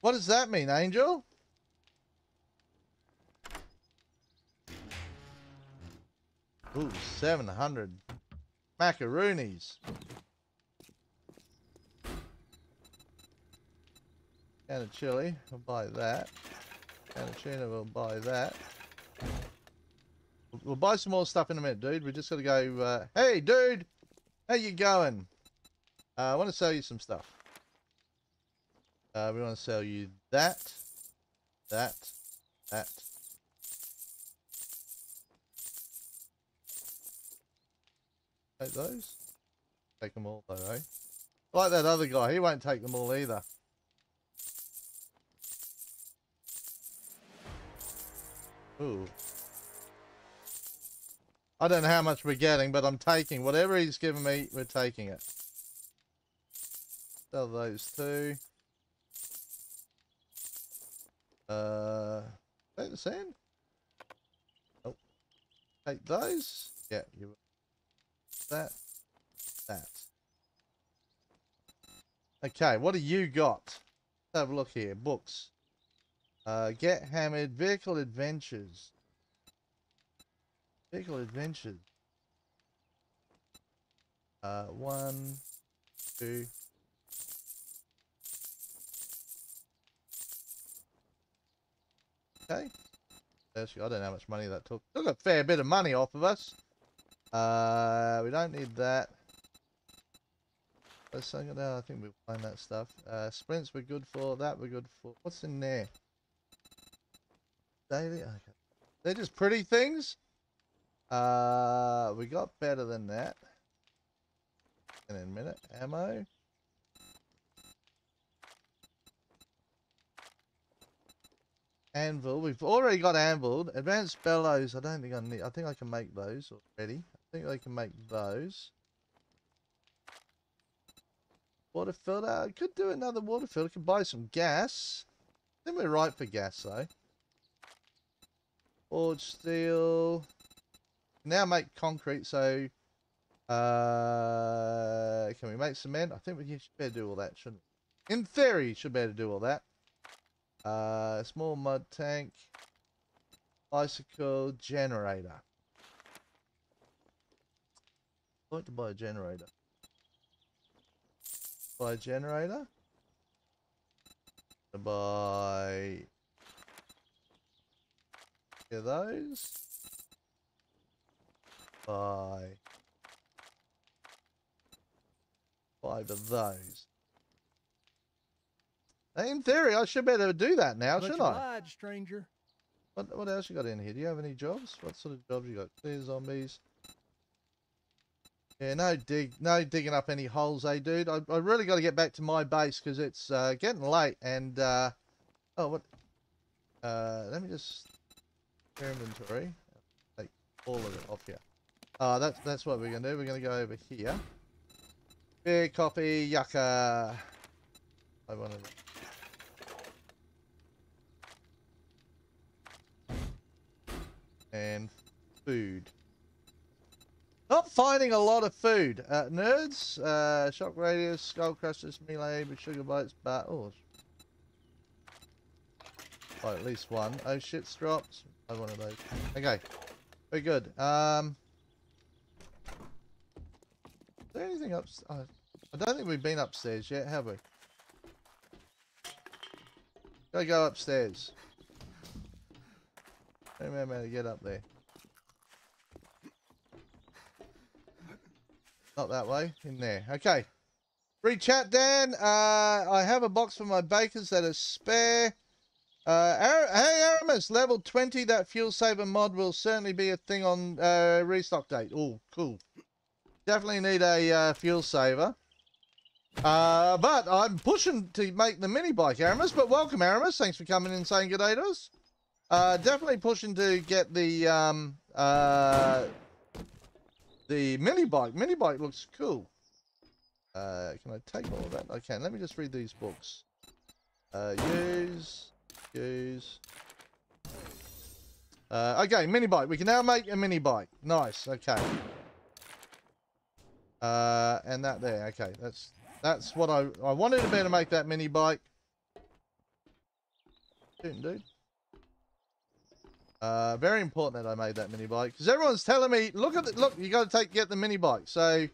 What does that mean, Angel? Ooh, 700 macaroonies. Can of chili, we'll buy that. Can of tuna, we'll buy that. We'll, we'll buy some more stuff in a minute, dude. We just got to go, uh, hey, dude, how you going? Uh, I want to sell you some stuff. Uh, we want to sell you that, that, that. Take those. Take them all though, eh? Like that other guy, he won't take them all either. Ooh. I don't know how much we're getting, but I'm taking whatever he's giving me, we're taking it. Sell those two. Uh, take the sand. Oh, take those. Yeah, you. That. That. Okay, what do you got? Let's have a look here. Books. Uh, get hammered. Vehicle adventures. Vehicle adventures. Uh, one, two. Okay. Actually, I don't know how much money that took. Took a fair bit of money off of us. Uh, we don't need that. Let's I think we'll find that stuff. Uh, sprints we're good for. That we're good for. What's in there? Daily. Okay. They're just pretty things. Uh, we got better than that. In a minute. Ammo. Anvil. We've already got anvil. Advanced bellows. I don't think I need. I think I can make those already. I think I can make those. Water filter. I could do another water filter. I Could buy some gas. I think we're right for gas though. Forge steel. Now make concrete. So, uh, can we make cement? I think we should better do all that, shouldn't we? In theory, should better do all that. Uh, small mud tank, bicycle, generator. I'd like to buy a generator. Buy a generator. Buy of those. Buy five of those. In theory, I should be able to do that now, Much shouldn't obliged, I? stranger. What, what else you got in here? Do you have any jobs? What sort of jobs you got? Clear zombies. Yeah, no dig, no digging up any holes, eh, dude? I, I really got to get back to my base because it's uh, getting late and, uh, oh, what, uh, let me just inventory. Take all of it off here. Uh, that's, that's what we're to do. We're to go over here. Beer, copy, yucca. I want to and food. Not finding a lot of food. Uh, nerds, uh, shock radius, skull crushers, melee, sugar bites, but oh, oh, at least one. Oh shit, drops. I one of those. Okay, very good. Um, is there anything up? Oh, I don't think we've been upstairs yet, have we? Gotta go upstairs. I Don't remember how to get up there. Not that way, in there. Okay. Read chat, Dan. Uh, I have a box for my bakers that is spare. Uh, Ar hey, Aramis, level 20, that fuel saver mod will certainly be a thing on uh, restock date. Oh, cool. Definitely need a uh, fuel saver. Uh, but I'm pushing to make the mini bike, Aramis. But welcome, Aramis. Thanks for coming and saying good day to us. Uh, definitely pushing to get the um, uh, the mini bike. Mini bike looks cool. Uh, can I take all of that? I can. Let me just read these books. Uh, use, use. Uh, okay, mini bike. We can now make a mini bike. Nice. Okay. Uh, and that there. Okay, that's that's what I I wanted to be able to make that mini bike. dude. Uh, very important that I made that mini bike because everyone's telling me, look at the, look, you got to take get the mini bike. So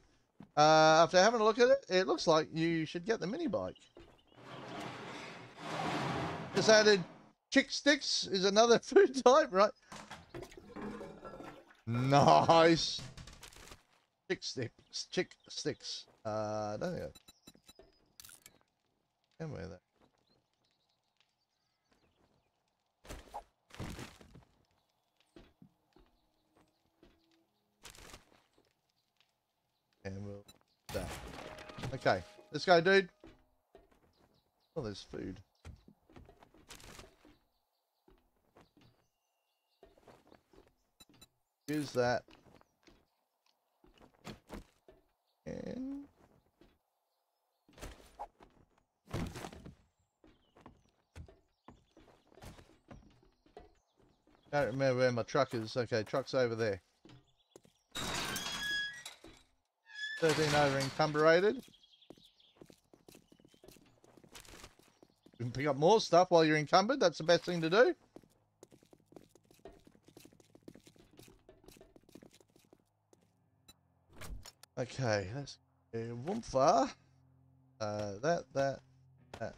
uh, after having a look at it, it looks like you should get the mini bike. Just added chick sticks is another food type, right? Nice. Chick sticks, chick sticks. Uh, don't can wear that. And we'll that. Okay, let's go, dude. Oh, there's food. Use that. And Don't remember where my truck is. Okay, truck's over there. 13 over encumbered. You can pick up more stuff while you're encumbered. That's the best thing to do. Okay, let's go Woompha. Uh, that, that, that.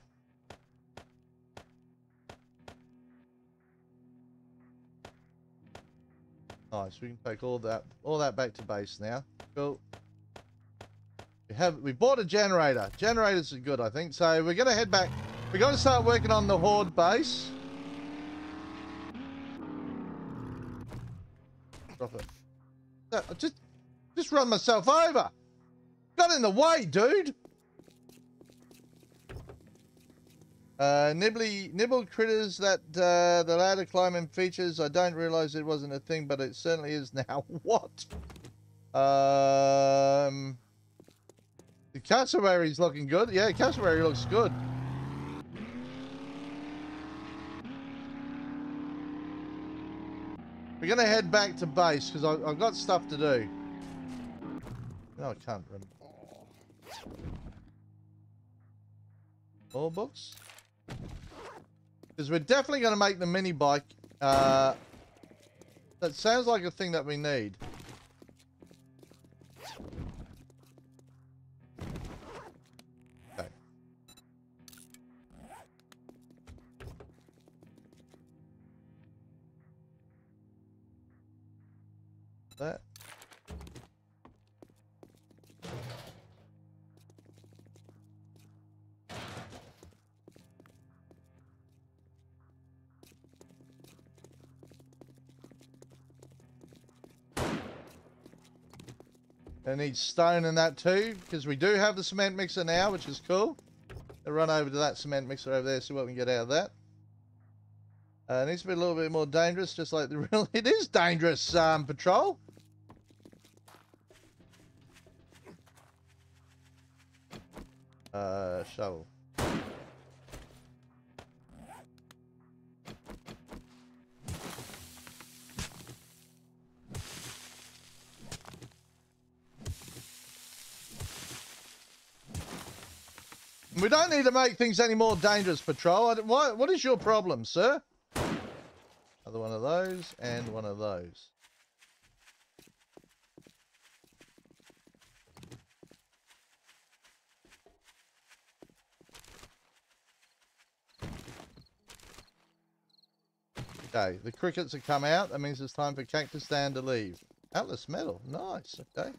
Nice, we can take all that, all that back to base now. Cool. We have we bought a generator. Generators are good, I think. So we're gonna head back. We're gonna start working on the horde base. Drop it. Uh, just just run myself over. Got in the way, dude. Uh, nibbly, nibble critters that uh, the ladder climbing features. I don't realize it wasn't a thing, but it certainly is now. what? Um, the cassowary's looking good. Yeah, cassowary looks good. We're going to head back to base because I've got stuff to do. No, I can't remember. More books? Because we're definitely going to make the mini bike. Uh, that sounds like a thing that we need. That. I need stone in that too, because we do have the cement mixer now, which is cool. I'll run over to that cement mixer over there, see what we can get out of that. Uh, it needs to be a little bit more dangerous, just like the real... It is dangerous, um, Patrol. uh, shovel. We don't need to make things any more dangerous, Patrol. what, what is your problem, sir? Another one of those, and one of those. Okay, the crickets have come out. That means it's time for Cactus Dan to leave. Atlas metal. Nice. Okay.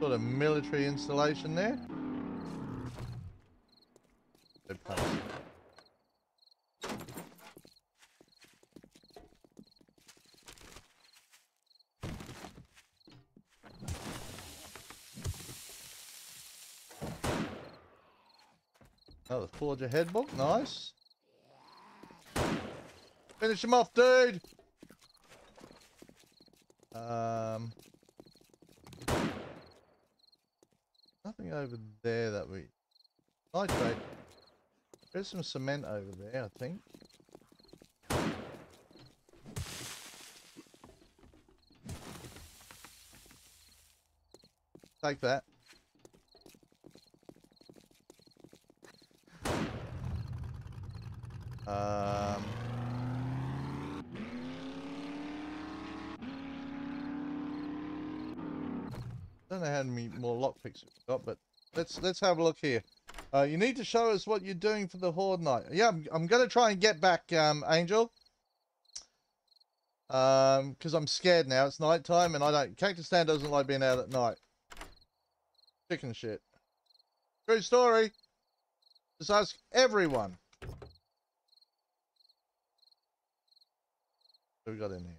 Sort of military installation there. Good punch. Forge Ahead nice. Finish him off, dude. Um, nothing over there that we nitrate. There's some cement over there, I think. Take that. Um, don't know how many we've got, but let's let's have a look here. Uh, you need to show us what you're doing for the Horde night. Yeah, I'm, I'm going to try and get back, um, Angel. Um, because I'm scared now. It's night time, and I don't. Cactus Dan doesn't like being out at night. Chicken shit. True story. Just ask everyone. What we got in here?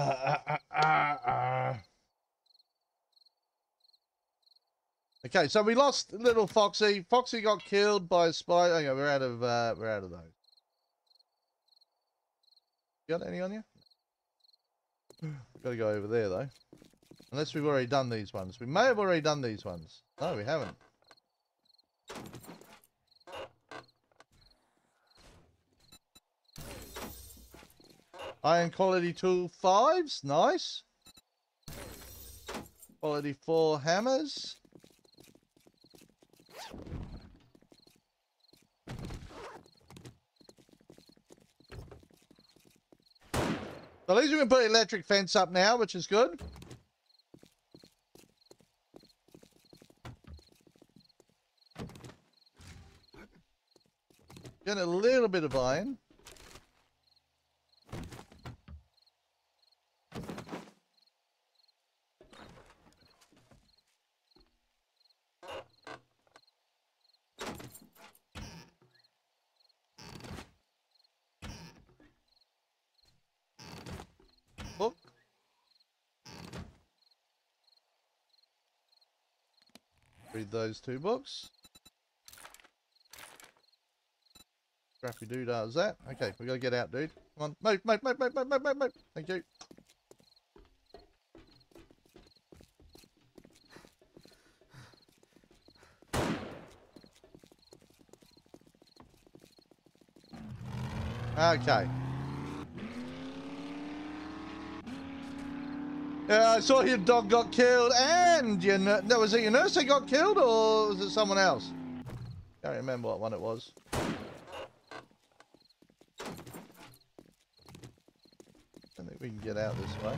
Uh, uh, uh, uh. Okay, so we lost little Foxy. Foxy got killed by a. Okay, we're out of uh, we're out of those. Got any on you? Got to go over there though. Unless we've already done these ones. We may have already done these ones. No, we haven't. Iron quality tool fives, nice. Quality four hammers. So at least we can put electric fence up now, which is good. Getting a little bit of iron. those two books. Scrappy dude does that. Okay, we gotta get out, dude. Come on, move, move, move, move, move, move, move. Thank you. Okay. Yeah, I saw your dog got killed, and your nu- no, was it your nurse that got killed, or was it someone else? Can't remember what one it was. I think we can get out this way.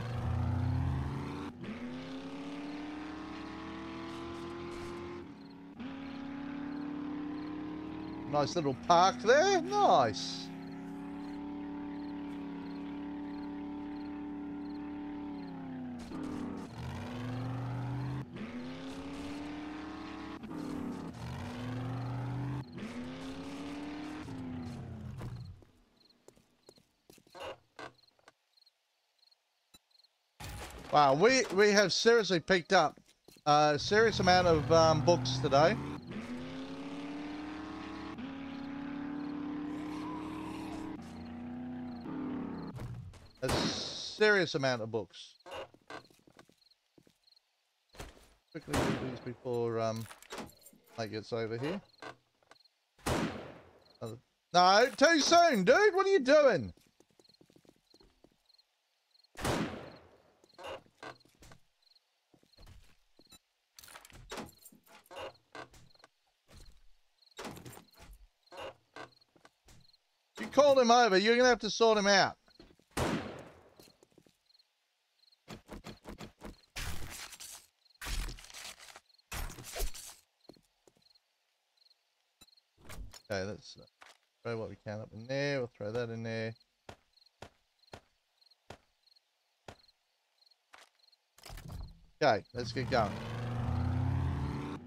Nice little park there. Nice. Wow, we we have seriously picked up a serious amount of um, books today. A serious amount of books. Quickly do these before um, Mate gets over here. No, too soon, dude. What are you doing? You called him over. You're going to have to sort him out. Okay, let's uh, throw what we can up in there. We'll throw that in there. Okay, let's get going.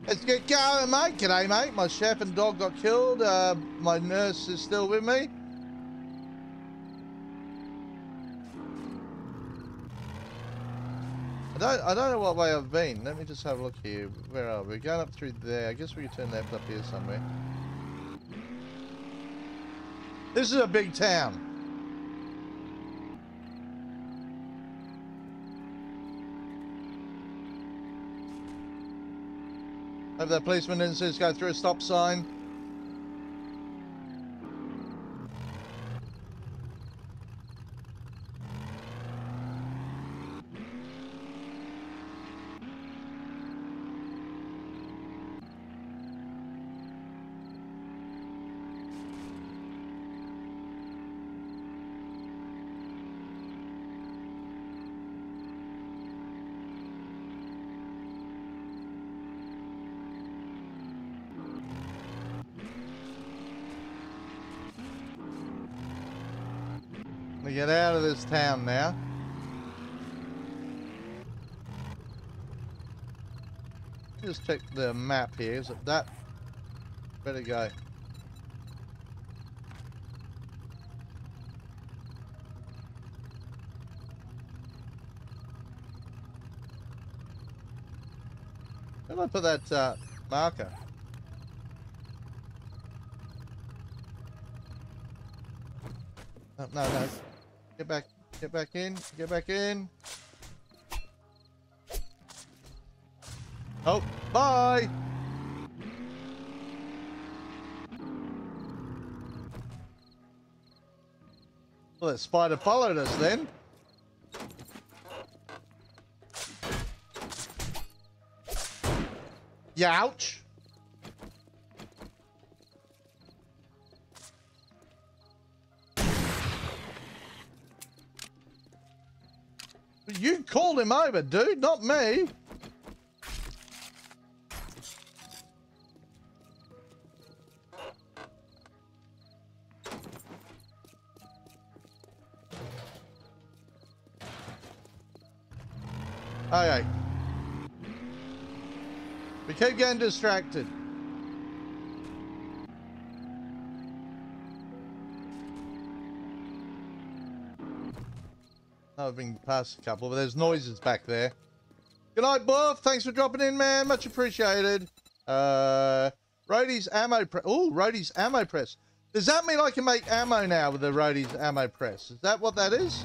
Let's get going, mate. G'day, mate. My chef and dog got killed. Uh, my nurse is still with me. I don't, I don't know what way I've been. Let me just have a look here. Where are we? We're going up through there. I guess we can turn left up here somewhere. This is a big town. Hope that policeman didn't see us go through a stop sign. to get out of this town now. Just check the map here. Is it that? Better go. Where did I put that uh, marker? No, no, no. Get back. Get back in. Get back in. Oh, bye. Well, that spider followed us then. Youch. You called him over, dude, not me. Getting distracted. I've been past a couple, but there's noises back there. Good night, Buff. Thanks for dropping in, man. Much appreciated. Uh, Roadie's ammo press. Oh, Roadie's ammo press. Does that mean I can make ammo now with the Roadie's ammo press? Is that what that is?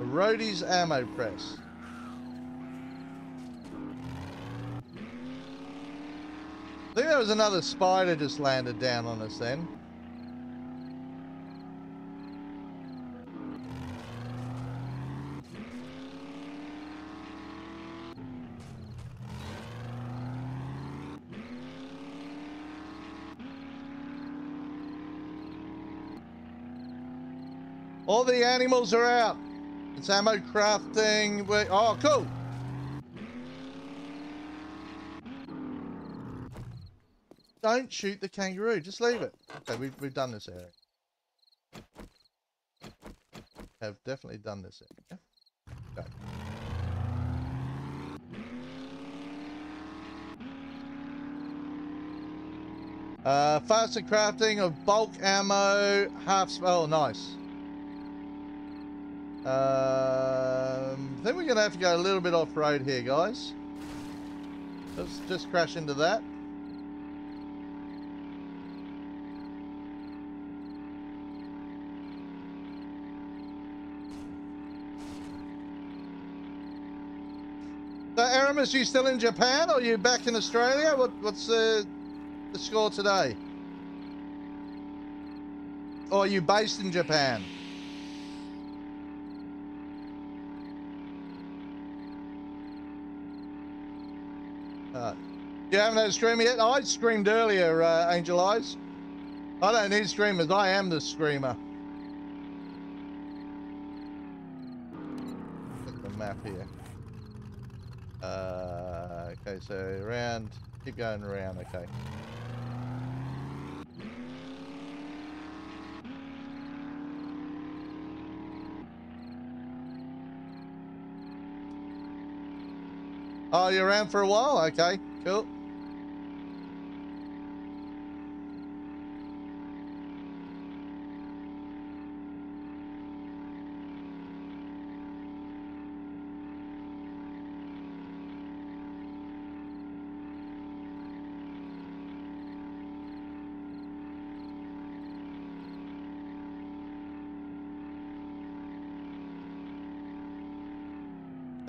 A Roadie's ammo press. I think there was another spider just landed down on us then. All the animals are out. It's ammo crafting. Oh, cool. Don't shoot the kangaroo. Just leave it. Okay, we've, we've done this area. Have definitely done this area. Uh, faster crafting of bulk ammo, half... Oh, nice. Um, I think we're going to have to go a little bit off-road here, guys. Let's just crash into that. Aramis, you still in Japan or are you back in Australia? What, what's the, the score today? Or are you based in Japan? Uh, you haven't had a stream yet? I screamed earlier, uh, Angel Eyes. I don't need streamers. I am the screamer. Look at the map here. Uh, okay, so around, keep going around, okay. Oh, you're around for a while? Okay, cool.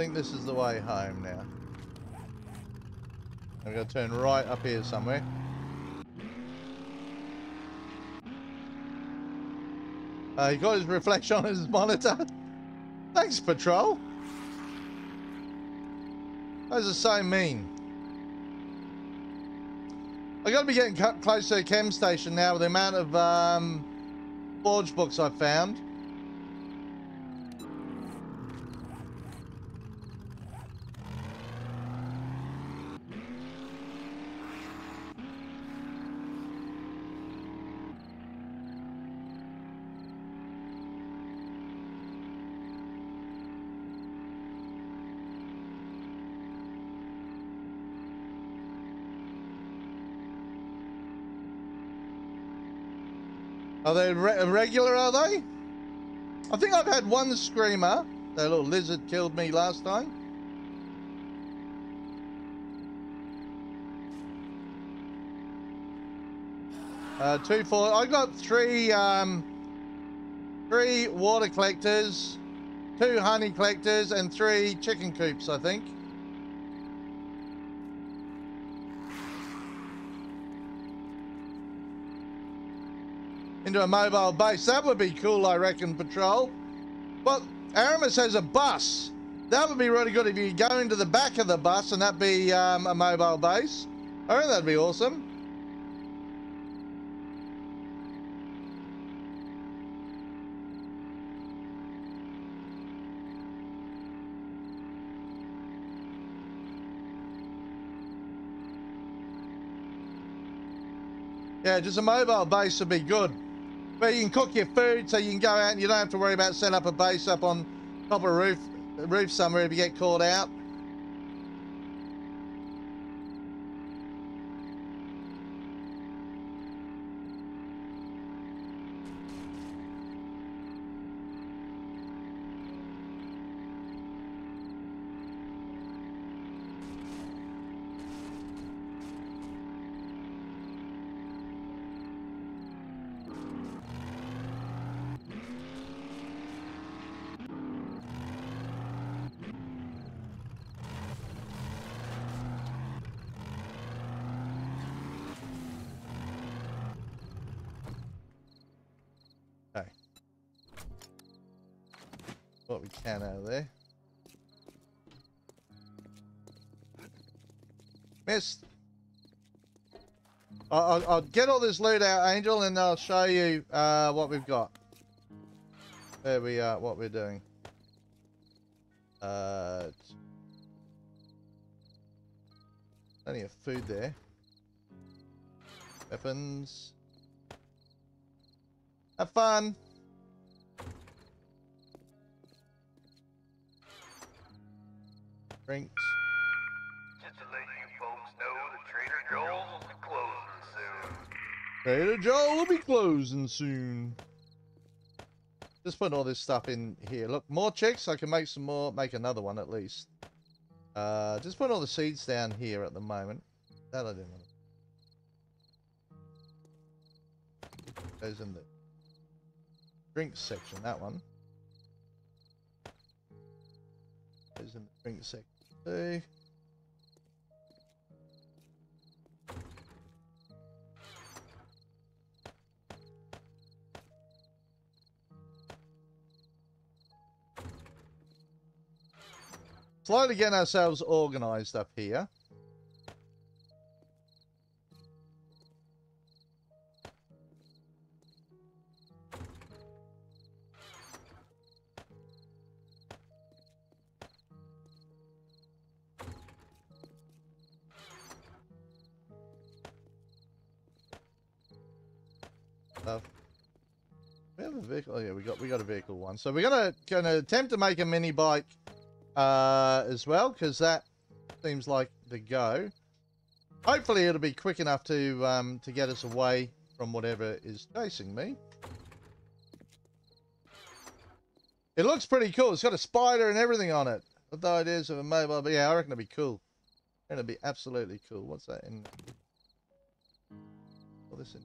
Think this is the way home now. I'm going to turn right up here somewhere. Uh, he got his reflection on his monitor. Thanks, Patrol. Those are so mean. I got to be getting close to the chem station now with the amount of um, forge books I've found. Are they re regular, are they? I think I've had one screamer. That little lizard killed me last time. Uh, two, four. I got three, um, three water collectors, two honey collectors, and three chicken coops, I think. Into a mobile base. That would be cool, I reckon, Patrol. Well, Aramis has a bus. That would be really good if you go into the back of the bus and that be um, a mobile base. I think that'd be awesome. Yeah, just a mobile base would be good where you can cook your food so you can go out and you don't have to worry about setting up a base up on top of a roof, roof somewhere if you get caught out. I'll, I'll, get all this loot out, Angel, and I'll show you uh, what we've got. There we are, what we're doing. Uh, plenty of food there. Weapons. Have fun. drinks. Trader Joe will be closing soon. Just putting all this stuff in here. Look, more chicks. I can make some more. Make another one at least. Uh, just put all the seeds down here at the moment. That I didn't want. Goes in the drink section. That one. Goes in the drink section too. Slowly getting ourselves organised up here. Stuff. We have a vehicle. Oh yeah, we got we got a vehicle one. So we're gonna gonna attempt to make a mini bike uh, as well, because that seems like the go. Hopefully, it'll be quick enough to um, to get us away from whatever is chasing me. It looks pretty cool. It's got a spider and everything on it. What the ideas of a mobile? But yeah, I reckon it'll be cool. It'll be absolutely cool. What's that in? All this in.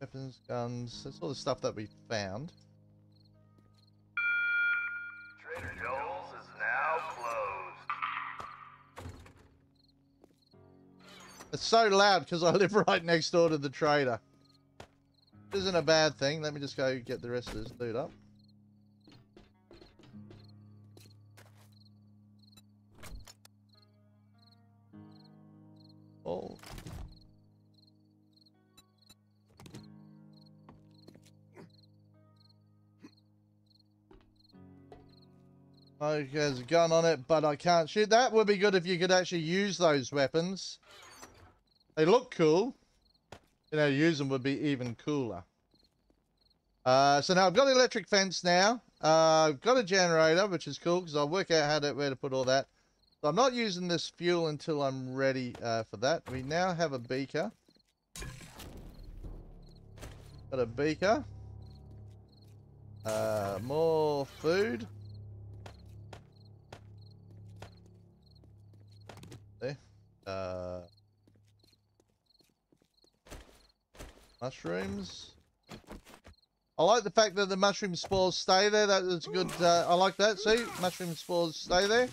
Weapons, guns. That's all the stuff that we found. It's so loud because I live right next door to the trader. Isn't a bad thing. Let me just go get the rest of this loot up. Oh. Oh, there's a gun on it, but I can't shoot. That would be good if you could actually use those weapons. They look cool. You know, use them would be even cooler. Uh, so now I've got electric fence now. Uh, I've got a generator, which is cool because I'll work out how to, where to put all that. So I'm not using this fuel until I'm ready uh, for that. We now have a beaker. Got a beaker. Uh, more food. There. Uh, mushrooms. I like the fact that the mushroom spores stay there. That is good. Uh, I like that. See, mushroom spores stay there.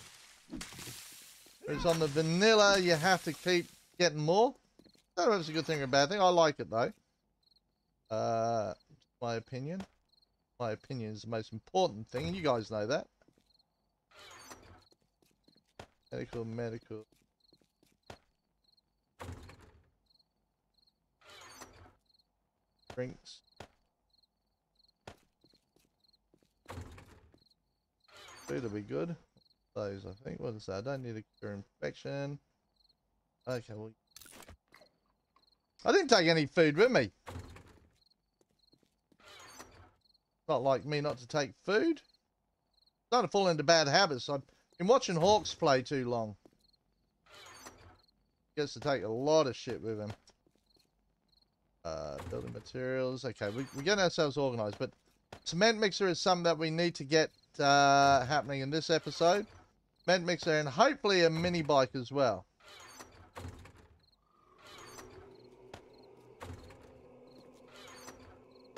Whereas on the vanilla, you have to keep getting more. I don't know if it's a good thing or a bad thing. I like it though. Uh, my opinion. My opinion is the most important thing, you guys know that. Medical, medical. Drinks. Food will be good. Those, I think. What is that? I don't need a cure infection. Okay, well. I didn't take any food with me. Not like me not to take food. Starting to fall into bad habits. I've been watching Hawks play too long. Gets to take a lot of shit with him. Uh, building materials. Okay, we, we're getting ourselves organized, but cement mixer is something that we need to get uh, happening in this episode. Cement mixer and hopefully a mini bike as well.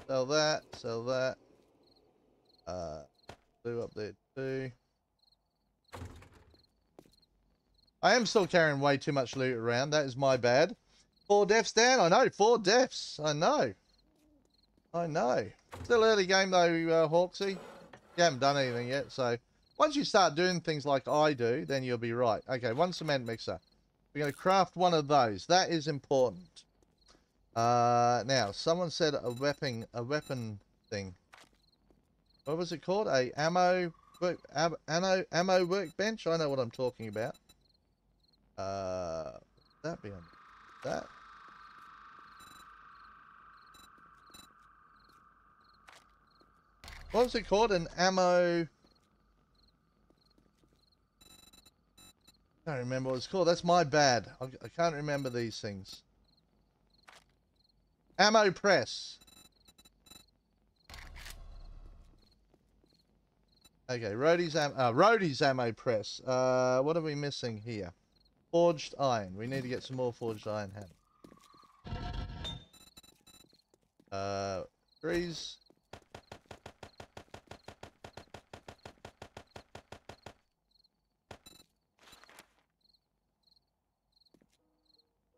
Sell that, sell that. Uh, blue up there too. I am still carrying way too much loot around. That is my bad. Four deaths down. I know. Four deaths. I know. I know. Still early game though, uh, Hawksy. You haven't done anything yet. So once you start doing things like I do, then you'll be right. Okay, one cement mixer. We're going to craft one of those. That is important. Uh, now, someone said a weapon, a weapon thing. What was it called? A ammo, work, am, ammo, ammo workbench? I know what I'm talking about. Uh, that be on that. What was it called? An ammo... I can't remember what it's called. That's my bad. I can't remember these things. Ammo press. Okay, Roadie's, am uh, Roadie's ammo press. Uh, what are we missing here? Forged iron. We need to get some more forged iron. Hand. Uh, trees.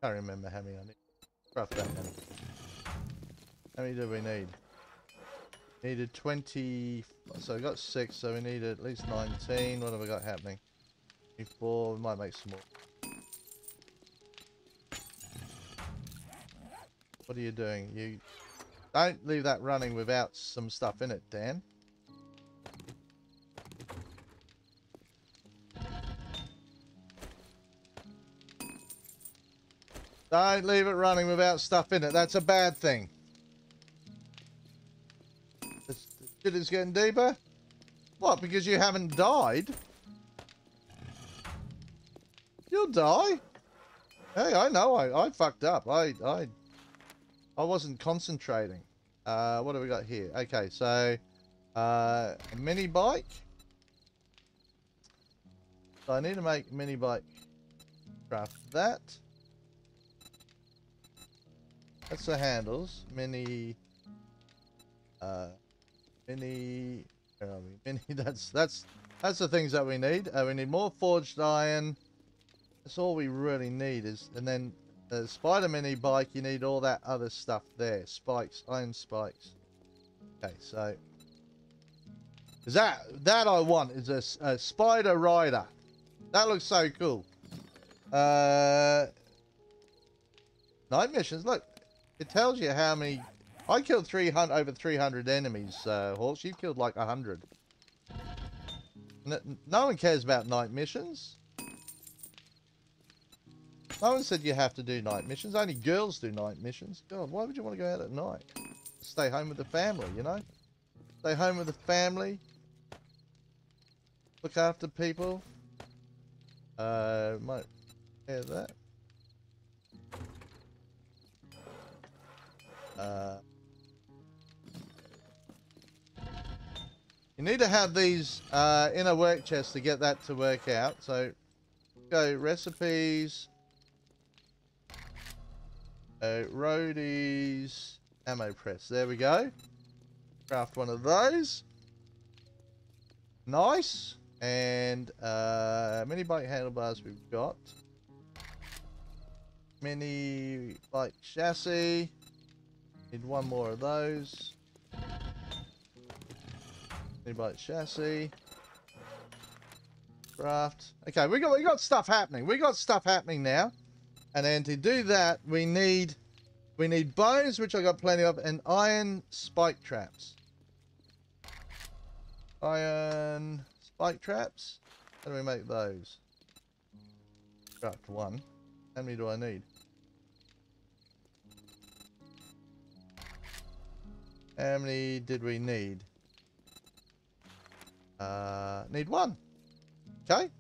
Can't remember how many I need. Rough that many. How many do we need? Needed 20. So I got 6, so we need at least 19. What have we got happening? 24. We might make some more. What are you doing? You don't leave that running without some stuff in it, Dan. Don't leave it running without stuff in it. That's a bad thing. This shit is getting deeper. What? Because you haven't died? You'll die. Hey, I know. I, I fucked up. I, I, I wasn't concentrating. Uh, what have we got here? Okay, so uh, mini bike. So I need to make mini bike. Craft that. That's the handles. Mini. Uh, mini. Where are we? Mini. That's that's that's the things that we need. Uh, we need more forged iron. That's all we really need is, and then the spider mini bike. You need all that other stuff there. Spikes, iron spikes. Okay, so. Is that that I want is a spider rider. That looks so cool. Uh, night missions. Look, it tells you how many. I killed 300 over 300 enemies, uh, Hawks. You killed like 100. N no one cares about night missions. No one said you have to do night missions. Only girls do night missions. God, why would you want to go out at night? Stay home with the family, you know? Stay home with the family. Look after people. Uh, might yeah, that. Uh, you need to have these uh, in a work chest to get that to work out. So go recipes, uh, roadies, ammo press. There we go. Craft one of those. Nice. And uh, mini bike handlebars we've got. Mini bike chassis. Need one more of those. Mini bike chassis. Craft. Okay, we got we got stuff happening. We got stuff happening now. And then to do that, we need we need bones, which I got plenty of, and iron spike traps. Iron spike traps. How do we make those? Craft one. How many do I need? How many did we need? Uh, need one. Okay.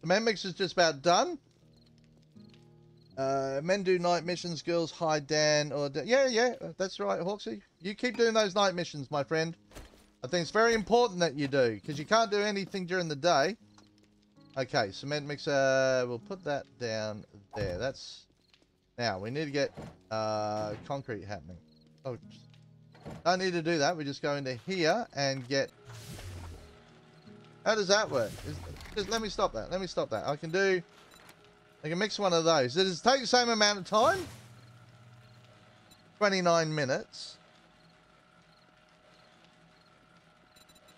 The man mix is just about done. Uh, men do night missions, girls hide Dan or. Yeah, yeah, that's right, Hawksy. You keep doing those night missions, my friend. I think it's very important that you do, because you can't do anything during the day. Okay, cement mixer, we'll put that down there. That's... Now, we need to get uh, concrete happening. Oh, don't need to do that. We just go into here and get... How does that work? Is, just let me stop that. Let me stop that. I can do... I can mix one of those. Does it take the same amount of time? 29 minutes.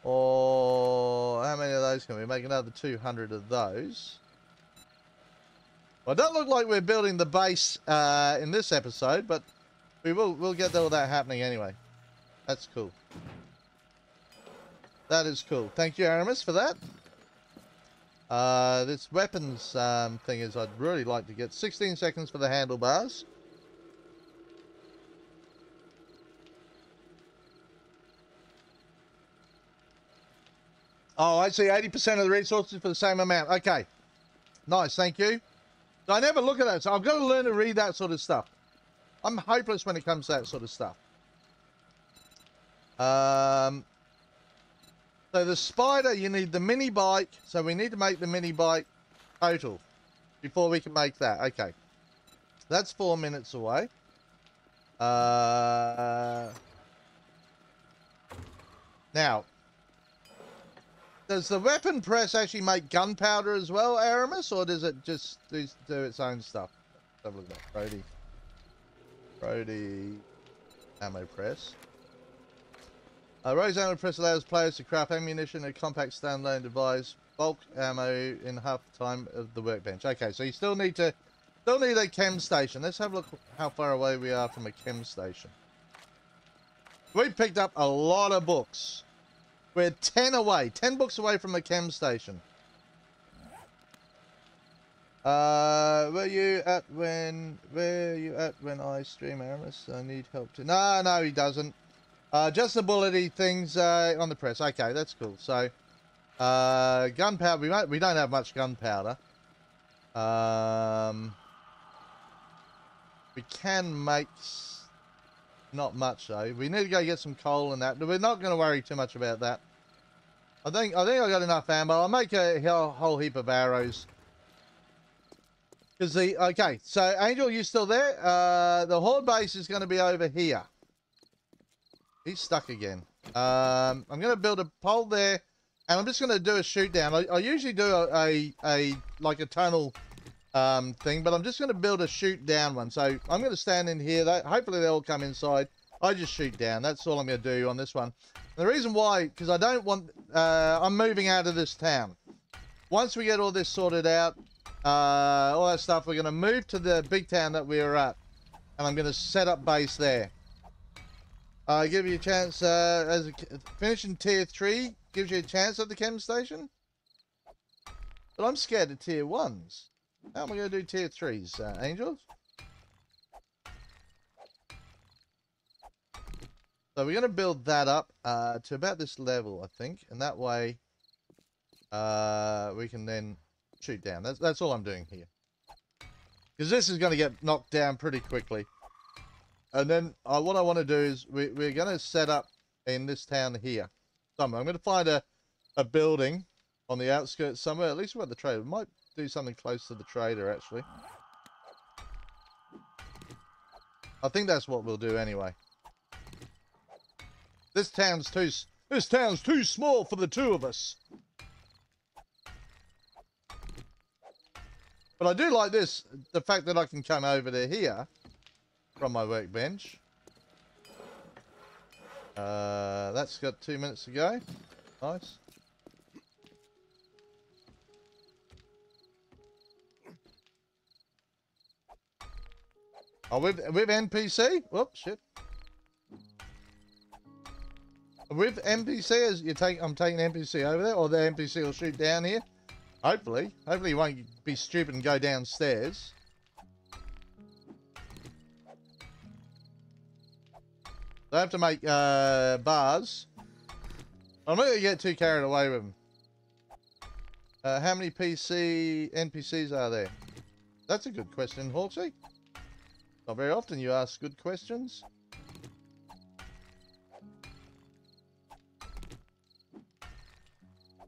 Or how many of those can we make? Another 200 of those. Well, it doesn't look like we're building the base uh, in this episode, but we will we'll get all that happening anyway. That's cool. That is cool. Thank you, Aramis, for that. Uh, this weapons um, thing is I'd really like to get 16 seconds for the handlebars. Oh, I see 80% of the resources for the same amount. Okay. Nice, thank you. I never look at that, so I've got to learn to read that sort of stuff. I'm hopeless when it comes to that sort of stuff. Um, So the spider, you need the mini bike. So we need to make the mini bike total before we can make that. Okay. That's four minutes away. Uh, now, does the weapon press actually make gunpowder as well, Aramis, or does it just do, do its own stuff? Let's have a look at. Brody. Brody ammo press. Uh, Rose press allows players to craft ammunition a compact standalone device, bulk ammo in half the time of the workbench. Okay, so you still need to, still need a chem station. Let's have a look how far away we are from a chem station. We picked up a lot of books. We're 10 away, 10 books away from the chem station. Uh, were you at when, where you at when I stream Aramis? I need help to, no, no, he doesn't. Uh, just ability things uh, on the press. Okay, that's cool. So, uh, gunpowder. We we don't have much gunpowder. Um, we can make not much though. We need to go get some coal and that. But we're not going to worry too much about that. I think I think I got enough ammo. I'll make a whole, heap of arrows. Because the okay, so Angel, you still there? Uh, the horde base is going to be over here. He's stuck again. Um, I'm going to build a pole there, and I'm just going to do a shoot down. I, I usually do a, a, a like a tunnel um, thing, but I'm just going to build a shoot down one. So I'm going to stand in here. They, hopefully they all come inside. I just shoot down. That's all I'm going to do on this one. The reason why, because I don't want, uh, I'm moving out of this town. Once we get all this sorted out, uh, all that stuff, we're going to move to the big town that we are at. And I'm going to set up base there. Uh, give you a chance, uh, as a, finishing tier 3 gives you a chance at the chem station. But I'm scared of tier 1s. How am I going to do tier 3s, uh, Angels? So we're going to build that up uh, to about this level, I think. And that way, uh, we can then shoot down. That's, that's all I'm doing here. Because this is going to get knocked down pretty quickly. And then uh, what I want to do is we, we're going to set up in this town here. Somewhere. I'm going to find a, a building on the outskirts somewhere. At least we're at the trader. We might do something close to the trader, actually. I think that's what we'll do anyway. This town's too... This town's too small for the two of us. But I do like this, the fact that I can come over to here from my workbench. Uh, that's got two minutes to go. Nice. Oh, with with NPC? Whoops, shit. With NPC, as you take, I'm taking NPC over there, or the NPC will shoot down here. Hopefully, hopefully he won't be stupid and go downstairs. I have to make uh, bars. I'm not going to get too carried away with them. Uh, how many PC NPCs are there? That's a good question, Hawksy. Not very often you ask good questions.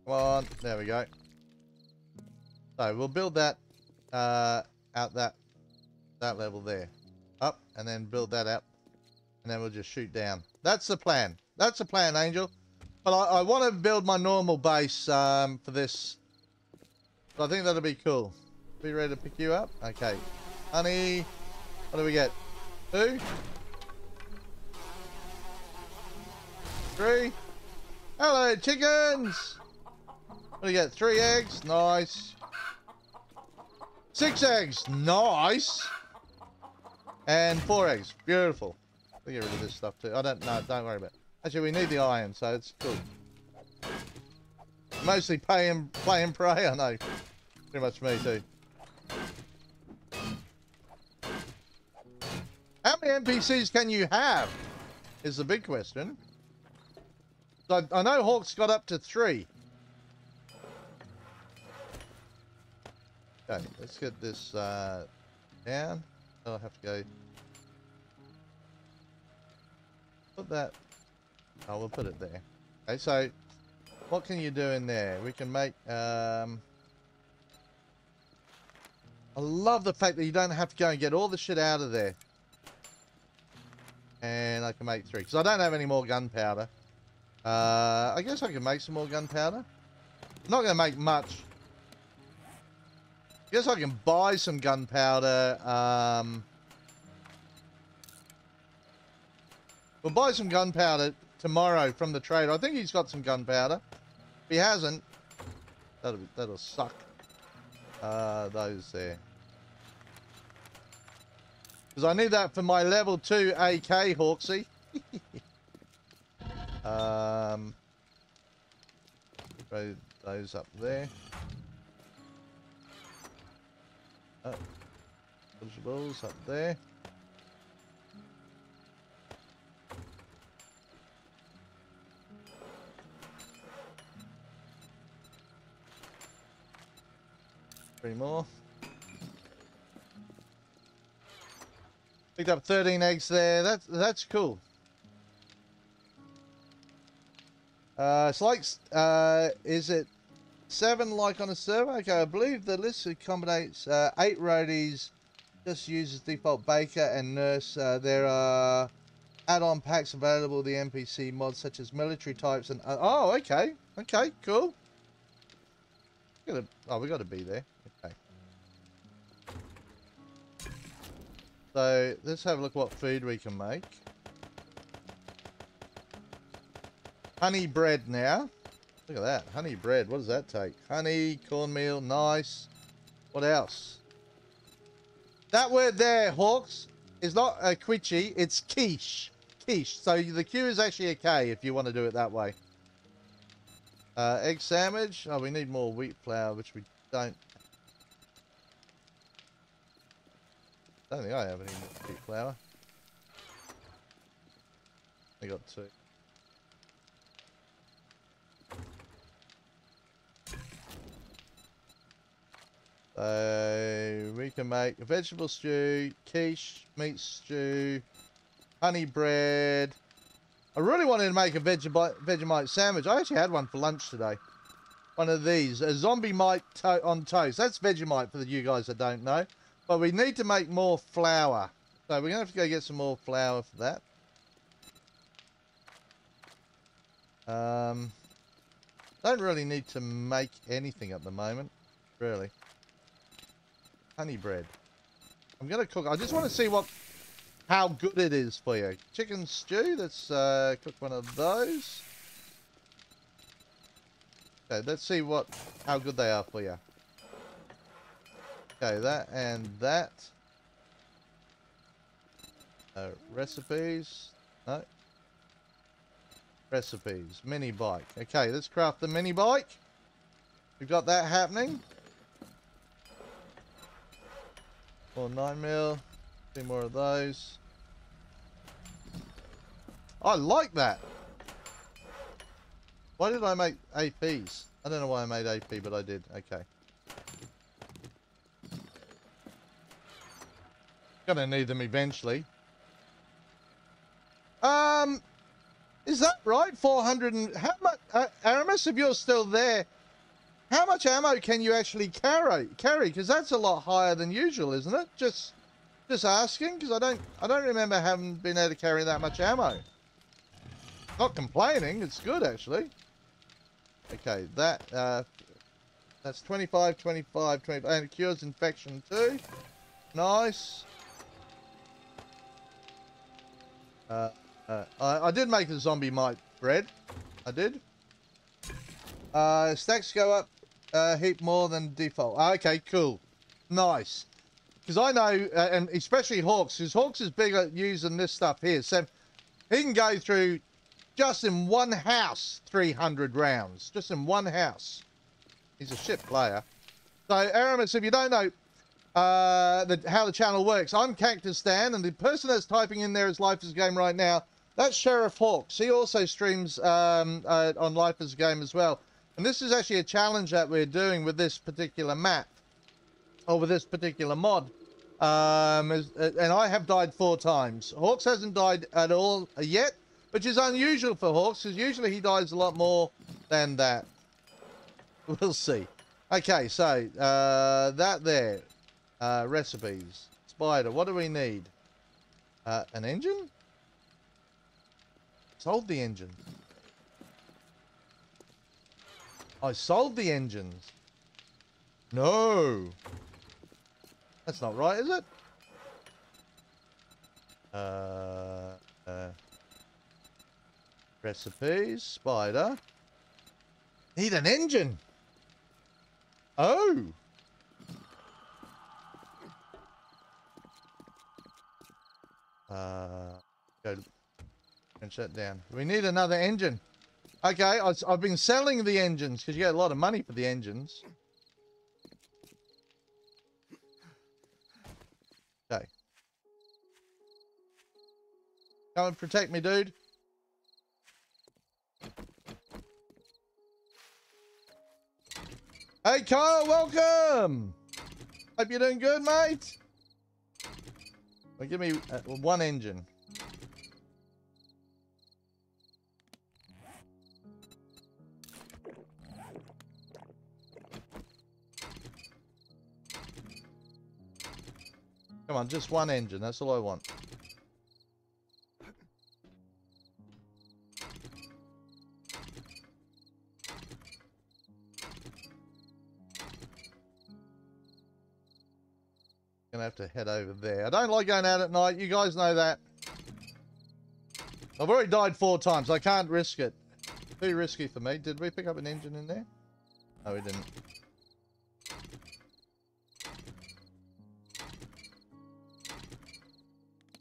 Come on, there we go. So we'll build that uh, out that that level there, up, and then build that up, and then we'll just shoot down. That's the plan. That's the plan, Angel. But I, I want to build my normal base um, for this. I think that'll be cool. Be ready to pick you up? Okay. Honey, what do we get? Two? Three? Hello, chickens! What do you get? Three eggs? Nice. Six eggs? Nice! And four eggs. Beautiful. We'll get rid of this stuff too. I don't know. Don't worry about it. Actually, we need the iron, so it's good. Mostly pay and play and pray. I know. Pretty much me too. How many NPCs can you have? Is the big question. I know Hawk's got up to three. Okay, let's get this uh, down. I'll have to go. Put that. Oh, we'll put it there. Okay, so What can you do in there? We can make, um... I love the fact that you don't have to go and get all the shit out of there. And I can make three. Because I don't have any more gunpowder. Uh, I guess I can make some more gunpowder. Not going to make much. guess I can buy some gunpowder. Um, we'll buy some gunpowder tomorrow from the trader. I think he's got some gunpowder. If he hasn't, that'll, that'll suck. Uh, those there. Because I need that for my level 2 AK, Hawksy. um, throw those up there. Oh, vegetables up there. Three more. Picked up 13 eggs there. That's that's cool. Uh, it's like, uh, is it seven like on a server? Okay, I believe the list accommodates uh, eight roadies. Just uses default baker and nurse. Uh, there are add-on packs available. The NPC mods such as military types and uh, oh, okay, okay, cool. Gotta, oh, we got to be there. Okay. So let's have a look what food we can make. Honey bread now. Look at that. Honey bread. What does that take? Honey, cornmeal, nice. What else? That word there, Hawks, is not a quiche. It's quiche. Quiche. So the Q is actually a K if you want to do it that way. Uh, egg sandwich. Oh, we need more wheat flour, which we don't I don't think I have any wheat flour. I got two. So we can make vegetable stew, quiche, meat stew, honey bread. I really wanted to make a Vegemite, Vegemite sandwich. I actually had one for lunch today. One of these, a zombie mite to on toast. That's Vegemite for you guys that don't know. But we need to make more flour. So we're going to have to go get some more flour for that. Um, don't really need to make anything at the moment, really. Honey bread. I'm going to cook. I just want to see what, how good it is for you. Chicken stew. Let's uh, cook one of those. Okay, let's see what, how good they are for you. Okay, that and that. Uh, recipes. No. Recipes. Mini bike. Okay, let's craft the mini bike. We've got that happening. More 9 mil. Two more of those. I like that. Why did I make APs? I don't know why I made AP, but I did. Okay. Gonna need them eventually. Um, is that right? 400 and... How much... Uh, Aramis, if you're still there, how much ammo can you actually carry? Carry, because that's a lot higher than usual, isn't it? Just... Just asking, because I don't... I don't remember having been able to carry that much ammo. Not complaining, it's good, actually. Okay, that... Uh, that's 25, 25, 25... And it cures infection, too. Nice. Uh, uh, I, I, did make a zombie mite bread. I did. Uh, stacks go up a heap more than default. Ah, okay, cool. Nice. Because I know, uh, and especially Hawks, because Hawks is big at using this stuff here. So he can go through just in one house 300 rounds. Just in one house. He's a shit player. So, Aramis, if you don't know, uh, the, how the channel works. I'm Cactus Dan, and the person that's typing in there is Life is Game right now, that's Sheriff Hawks. He also streams um, uh, on Life is Game as well. And this is actually a challenge that we're doing with this particular map, with this particular mod. Um, uh, and I have died four times. Hawks hasn't died at all yet, which is unusual for Hawks, because usually he dies a lot more than that. We'll see. Okay, so uh, that there. Uh, recipes. Spider, what do we need? Uh, an engine? Sold the engine. I sold the engines. No. That's not right, is it? Uh, uh, recipes, spider. Need an engine. Oh. Uh, go and shut down. We need another engine. Okay, I, have been selling the engines because you get a lot of money for the engines. Come and protect me, dude. Hey, Kyle, welcome. Hope you're doing good, mate. Well, give me uh, one engine. Come on, just one engine. That's all I want. Have to head over there. I don't like going out at night. You guys know that. I've already died four times. I can't risk it. Too risky for me. Did we pick up an engine in there? No, we didn't.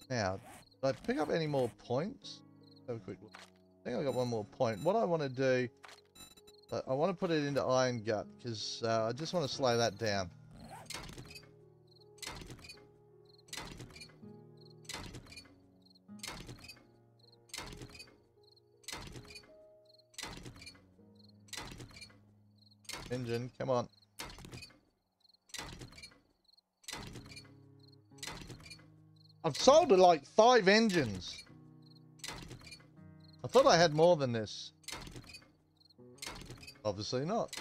Now, did I pick up any more points? Have a quick look. I think I got one more point. What I want to do, I want to put it into Iron Gut because uh, I just want to slow that down. Come on. I've sold like five engines. I thought I had more than this. Obviously not.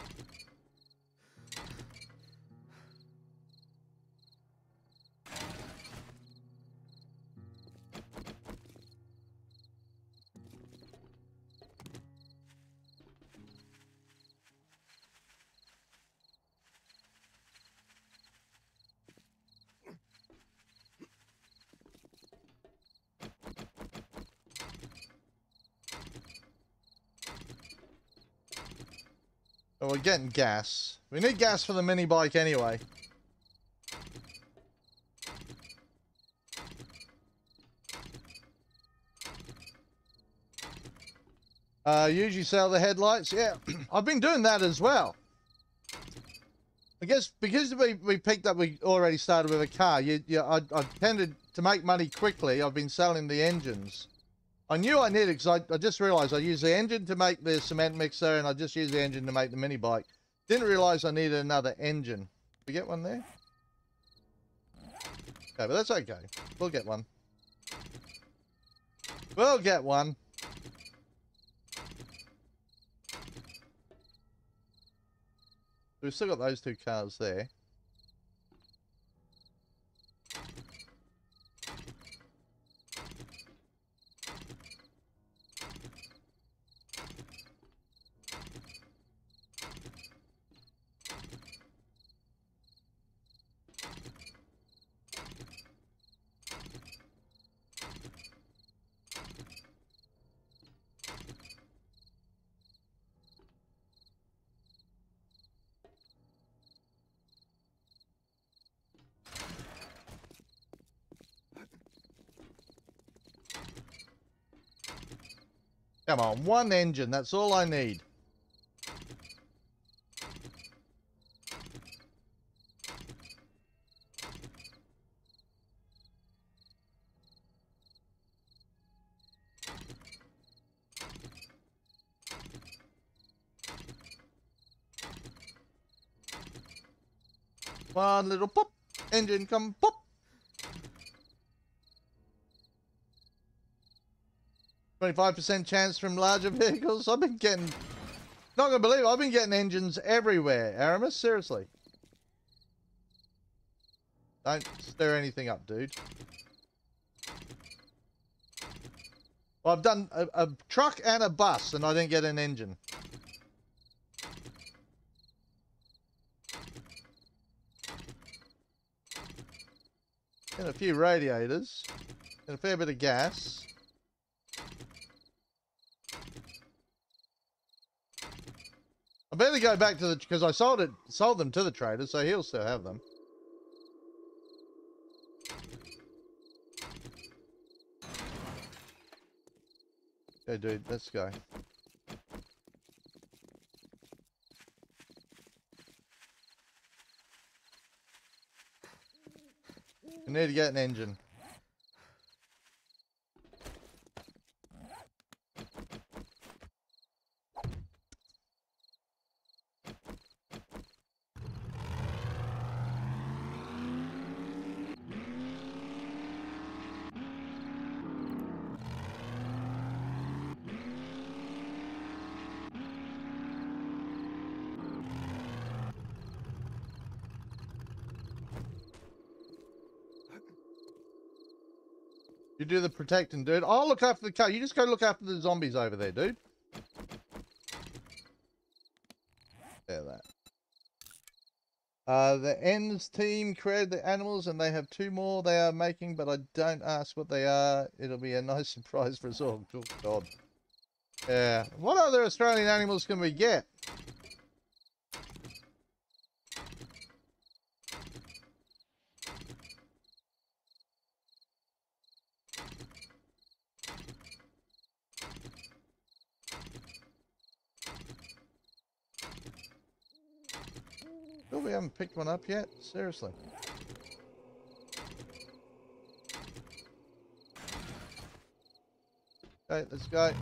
Oh, we're getting gas. We need gas for the mini bike anyway. Uh, usually sell the headlights. Yeah, I've been doing that as well. I guess because we, we picked up, we already started with a car. You, you, I, I tended to make money quickly. I've been selling the engines. I knew I needed because I, I just realized I used the engine to make the cement mixer and I just used the engine to make the mini bike. Didn't realize I needed another engine. We get one there? Okay, but that's okay. We'll get one. We'll get one. We've still got those two cars there. Come on, one engine. That's all I need. One little pop. Engine come pop. 25% chance from larger vehicles. I've been getting Not gonna believe it. I've been getting engines everywhere, Aramis. Seriously. Don't stir anything up, dude. Well, I've done a, a truck and a bus, and I didn't get an engine. And a few radiators. And a fair bit of gas. Better go back to the because I sold it sold them to the trader, so he'll still have them. Hey, dude, let's go. We need to get an engine. Do the protecting, dude. I'll look after the car. You just go look after the zombies over there, dude. There, that. Uh, the Ends team created the animals and they have two more they are making, but I don't ask what they are. It'll be a nice surprise for us all. Good God. Yeah. What other Australian animals can we get? We haven't picked one up yet? Seriously. Okay, let's go.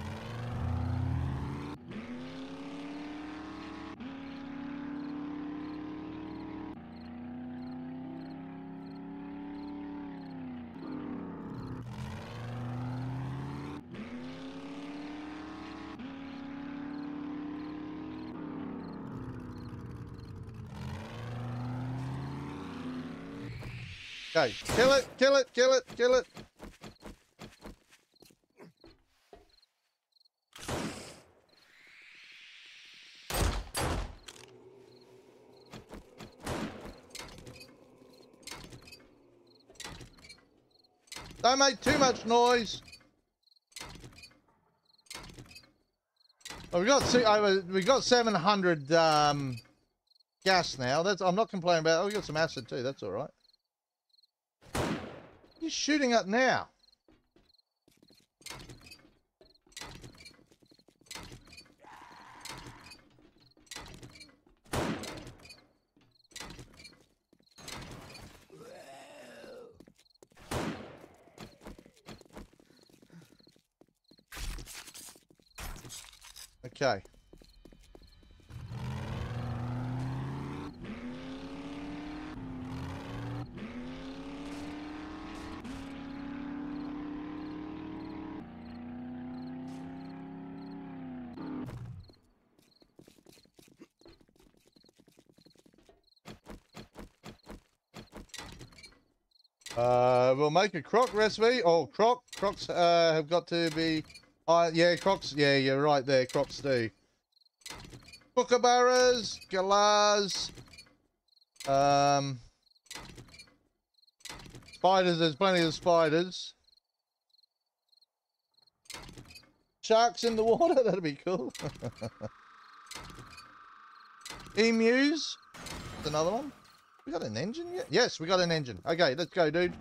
Kill it, kill it, kill it, kill it. Don't make too much noise. Well, we got see, uh, we got 700 um, gas now. That's I'm not complaining about. Oh, we got some acid too. That's all right. You're shooting at now. Okay. We'll make a croc recipe. Oh, croc. Crocs uh, have got to be... Uh, yeah, crocs. Yeah, you're right there. Crocs do. Kookaburras, galahs, um, spiders. There's plenty of spiders. Sharks in the water. That'd be cool. Emus. Another one. We got an engine yet? Yes, we got an engine. Okay, let's go, dude.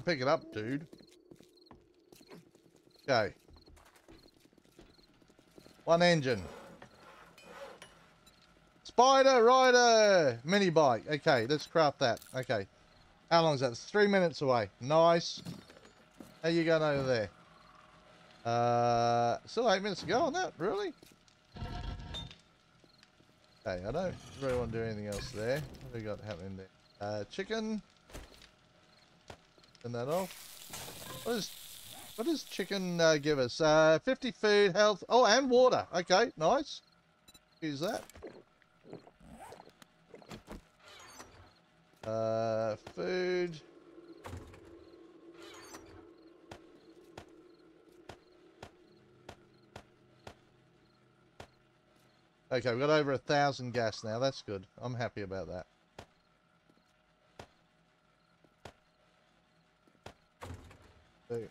Gonna pick it up, dude. Okay. One engine. Spider Rider mini bike. Okay, let's craft that. Okay. How long is that? It's three minutes away. Nice. How you going over there? Uh, still eight minutes to go on that, really? Okay, I don't really want to do anything else there. What have we got happening there? Uh, chicken. Turn that off. What is what does chicken uh, give us? Uh, 50 food, health. Oh, and water. Okay, nice. Use that. Uh, food. Okay, we've got over a thousand gas now. That's good. I'm happy about that. Two.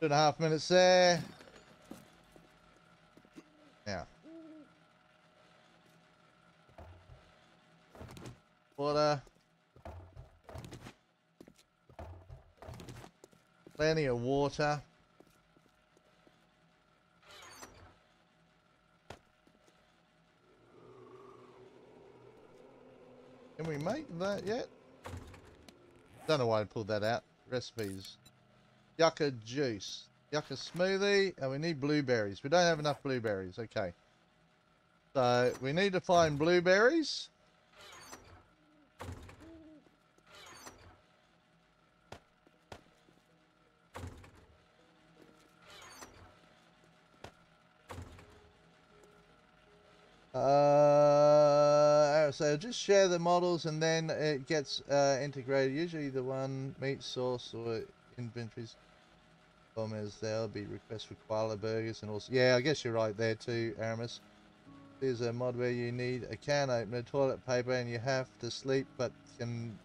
Two and a half minutes there. Now. Water. Plenty of water. Can we make that yet? Don't know why I pulled that out. Recipes. Yucca juice. Yucca smoothie. And we need blueberries. We don't have enough blueberries. Okay. So we need to find blueberries. Uh, so just share the models and then it gets uh, integrated. Usually the one meat source or inventories. Gomez, there'll be requests for koala burgers and also. Yeah, I guess you're right there too, Aramis. There's a mod where you need a can opener, toilet paper, and you have to sleep, but can.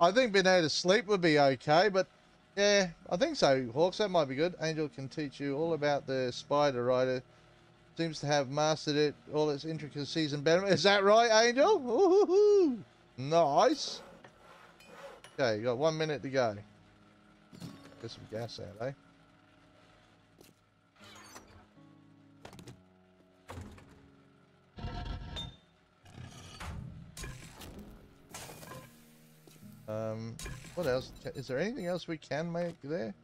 I think being able to sleep would be okay, but yeah, I think so. Hawks, that might be good. Angel can teach you all about the spider rider seems to have mastered it, all its intricacies and benefits. Is that right, Angel? Ooh, nice. Okay, you got one minute to go. Get some gas out, eh? Um, what else? Is there anything else we can make there?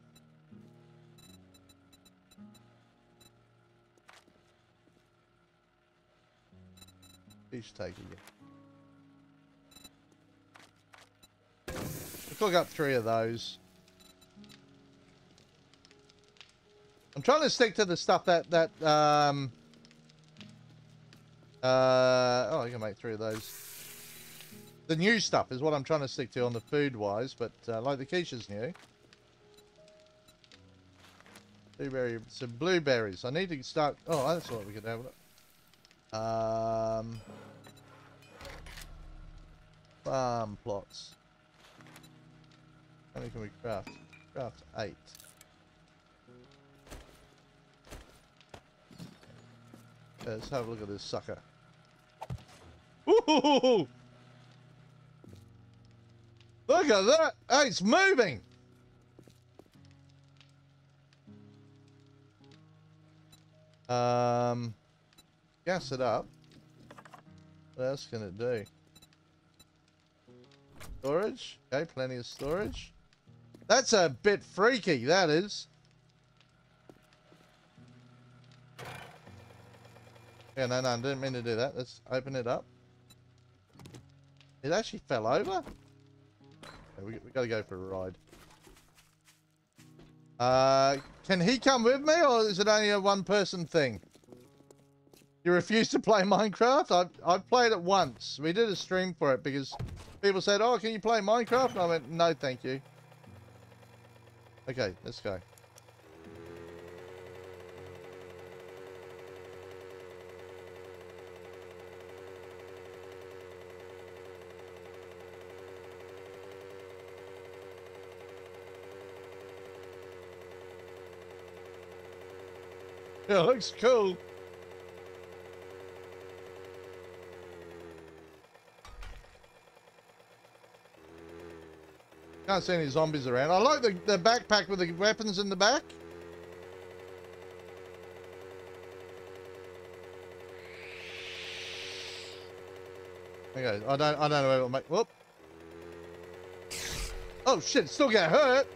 Fish take again. We'll cook up three of those. I'm trying to stick to the stuff that that um uh oh I can make three of those. The new stuff is what I'm trying to stick to on the food wise, but uh, like the quiche's new. Blueberry, some blueberries. I need to start. Oh, that's what we could have. Um, farm plots. How many can we craft? Craft eight. Let's have a look at this sucker. Ooh! Look at that! Hey, it's moving! Um, gas it up. What else can it do? Storage. Okay, plenty of storage. That's a bit freaky, that is. Yeah, no, no, I didn't mean to do that. Let's open it up. It actually fell over? Okay, we, we gotta go for a ride. Uh, can he come with me, or is it only a one-person thing? You refuse to play Minecraft? I've, I've played it once. We did a stream for it because people said, oh, can you play Minecraft? And I went, no, thank you. Okay, let's go. Yeah, looks cool. Can't see any zombies around. I like the, the backpack with the weapons in the back. Okay, I don't I don't know where it'll make whoop. Oh shit, still get hurt.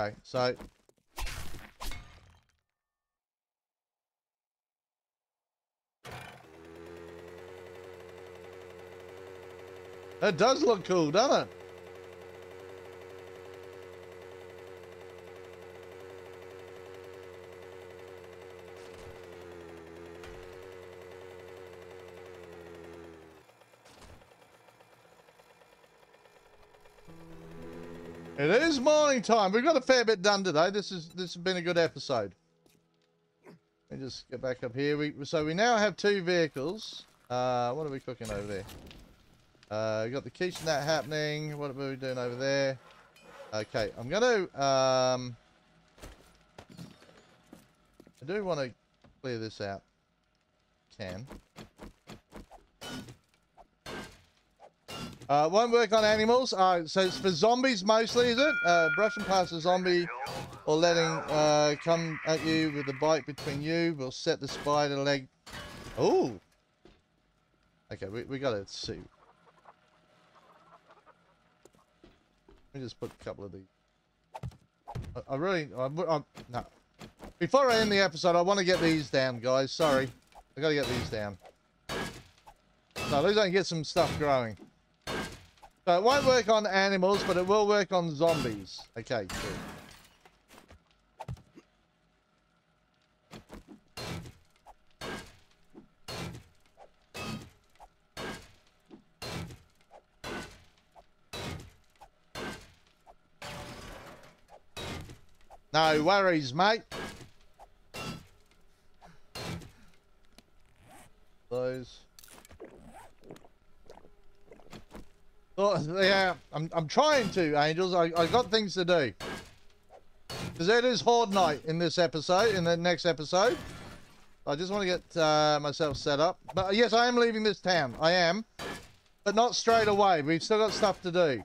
Okay, so That does look cool, doesn't it? It is morning time. We've got a fair bit done today. This is this has been a good episode. Let me just get back up here. We so we now have two vehicles. Uh, what are we cooking over there? Uh, we got the that happening. What are we doing over there? Okay, I'm gonna um. I do want to clear this out. Can. Uh, won't work on animals. Uh, so it's for zombies mostly, is it? Uh, brushing past a zombie or letting uh, come at you with a bite between you will set the spider leg. Oh. Okay, we, we gotta see. Let me just put a couple of these. I, I really, I, I, no. Before I end the episode, I want to get these down, guys. Sorry. I gotta get these down. At least I can get some stuff growing. So it won't work on animals, but it will work on zombies. Okay, cool. No worries, mate. Those. Oh, yeah, I'm, I'm trying to, Angels. I, I got things to do. Because it is Horde Night in this episode, in the next episode. I just want to get uh, myself set up. But uh, yes, I am leaving this town. I am. But not straight away. We've still got stuff to do.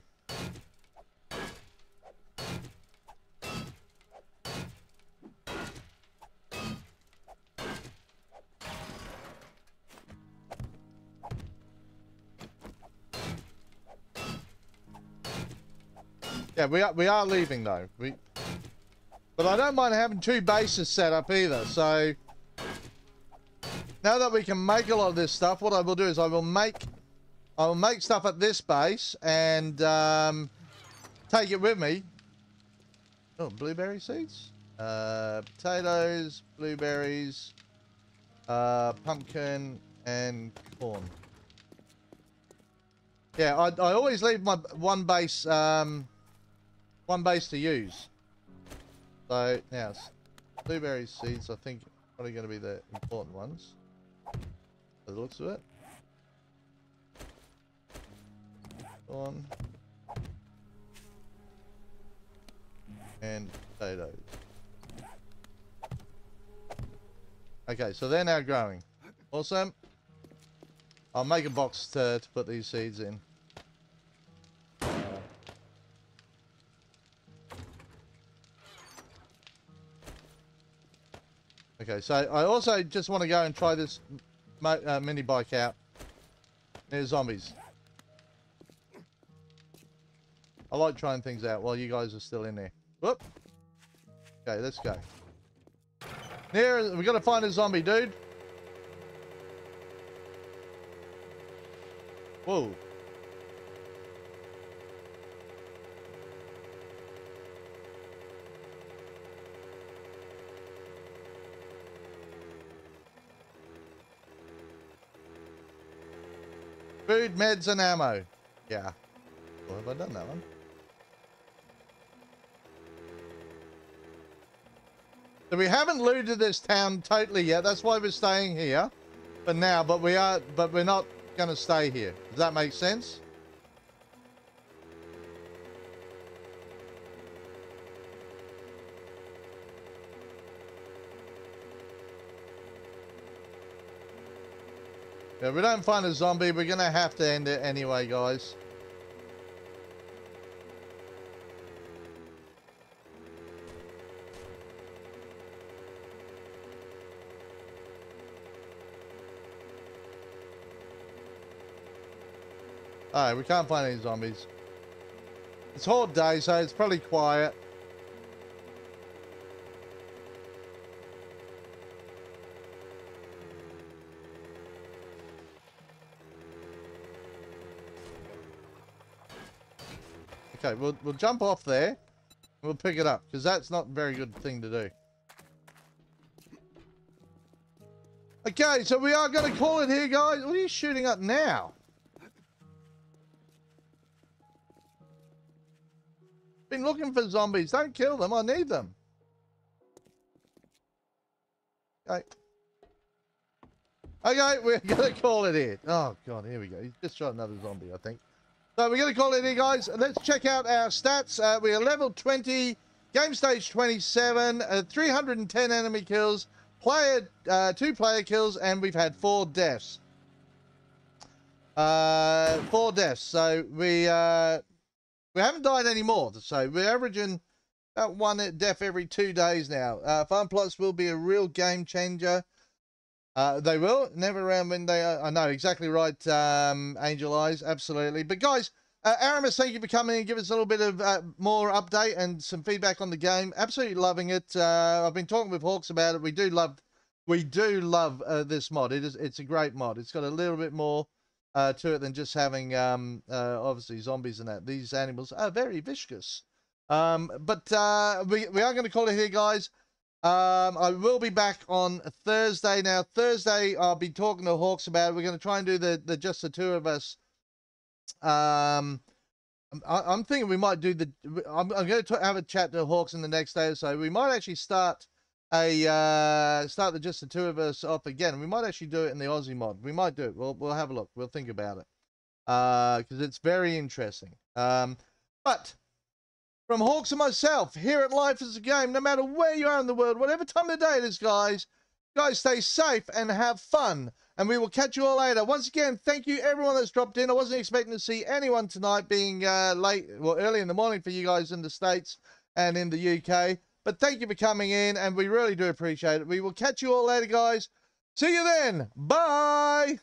Yeah, we are, we are leaving though. We, but I don't mind having two bases set up either. So now that we can make a lot of this stuff, what I will do is I will make I will make stuff at this base and um, take it with me. Oh, blueberry seeds, uh, potatoes, blueberries, uh, pumpkin, and corn. Yeah, I, I always leave my one base. Um, one base to use. So now, blueberry seeds, I think, probably going to be the important ones. By the looks of it. On. And potatoes. Okay, so they're now growing. Awesome. I'll make a box to, to put these seeds in. Okay, so I also just want to go and try this uh, mini bike out. There's zombies. I like trying things out while you guys are still in there. Whoop. Okay, let's go. There, we got to find a zombie, dude. Whoa. Food, meds, and ammo. Yeah. Well, have I done that one? So we haven't looted this town totally yet. That's why we're staying here for now. But we are, but we're not going to stay here. Does that make sense? Yeah, we don't find a zombie, we're gonna have to end it anyway, guys. Alright, we can't find any zombies. It's horde day, so it's probably quiet. Okay, we'll we'll jump off there. We'll pick it up because that's not a very good thing to do. Okay, so we are going to call it here, guys. What are you shooting at now? Been looking for zombies. Don't kill them. I need them. Okay. Okay, we're going to call it here. Oh, God, here we go. He's just shot another zombie, I think. So we're going to call it here, guys. Let's check out our stats. Uh, we are level 20, game stage 27, uh, 310 enemy kills, player uh, two player kills, and we've had four deaths. Uh, four deaths. So we uh, we haven't died anymore. So we're averaging about one death every two days now. Uh, Farm plots will be a real game changer. Uh, they will never around when they are. I know exactly right, um, Angel Eyes, absolutely. But guys, uh, Aramis, thank you for coming and give us a little bit of uh, more update and some feedback on the game. Absolutely loving it. Uh, I've been talking with Hawks about it. We do love, we do love uh, this mod. It is, it's a great mod. It's got a little bit more uh, to it than just having, um, obviously zombies and that. These animals are very vicious. Um, but we we are going to call it here, guys. Um, I will be back on Thursday. Now, Thursday, I'll be talking to Hawks about it. We're going to try and do the, the just the two of us. Um, I, am thinking we might do the. I'm, I'm going to have a chat to Hawks in the next day or so. We might actually start a uh, start the just the two of us off again. We might actually do it in the Aussie mod. We might do it. We'll we'll have a look. We'll think about it Uh because uh, it's very interesting. Um, but from Hawks and myself here at Life is a Game, no matter where you are in the world, whatever time of day it is, guys, guys, stay safe and have fun. And we will catch you all later. Once again, thank you everyone that's dropped in. I wasn't expecting to see anyone tonight being uh, late, well, early in the morning for you guys in the States and in the UK. But thank you for coming in, and we really do appreciate it. We will catch you all later, guys. See you then. Bye.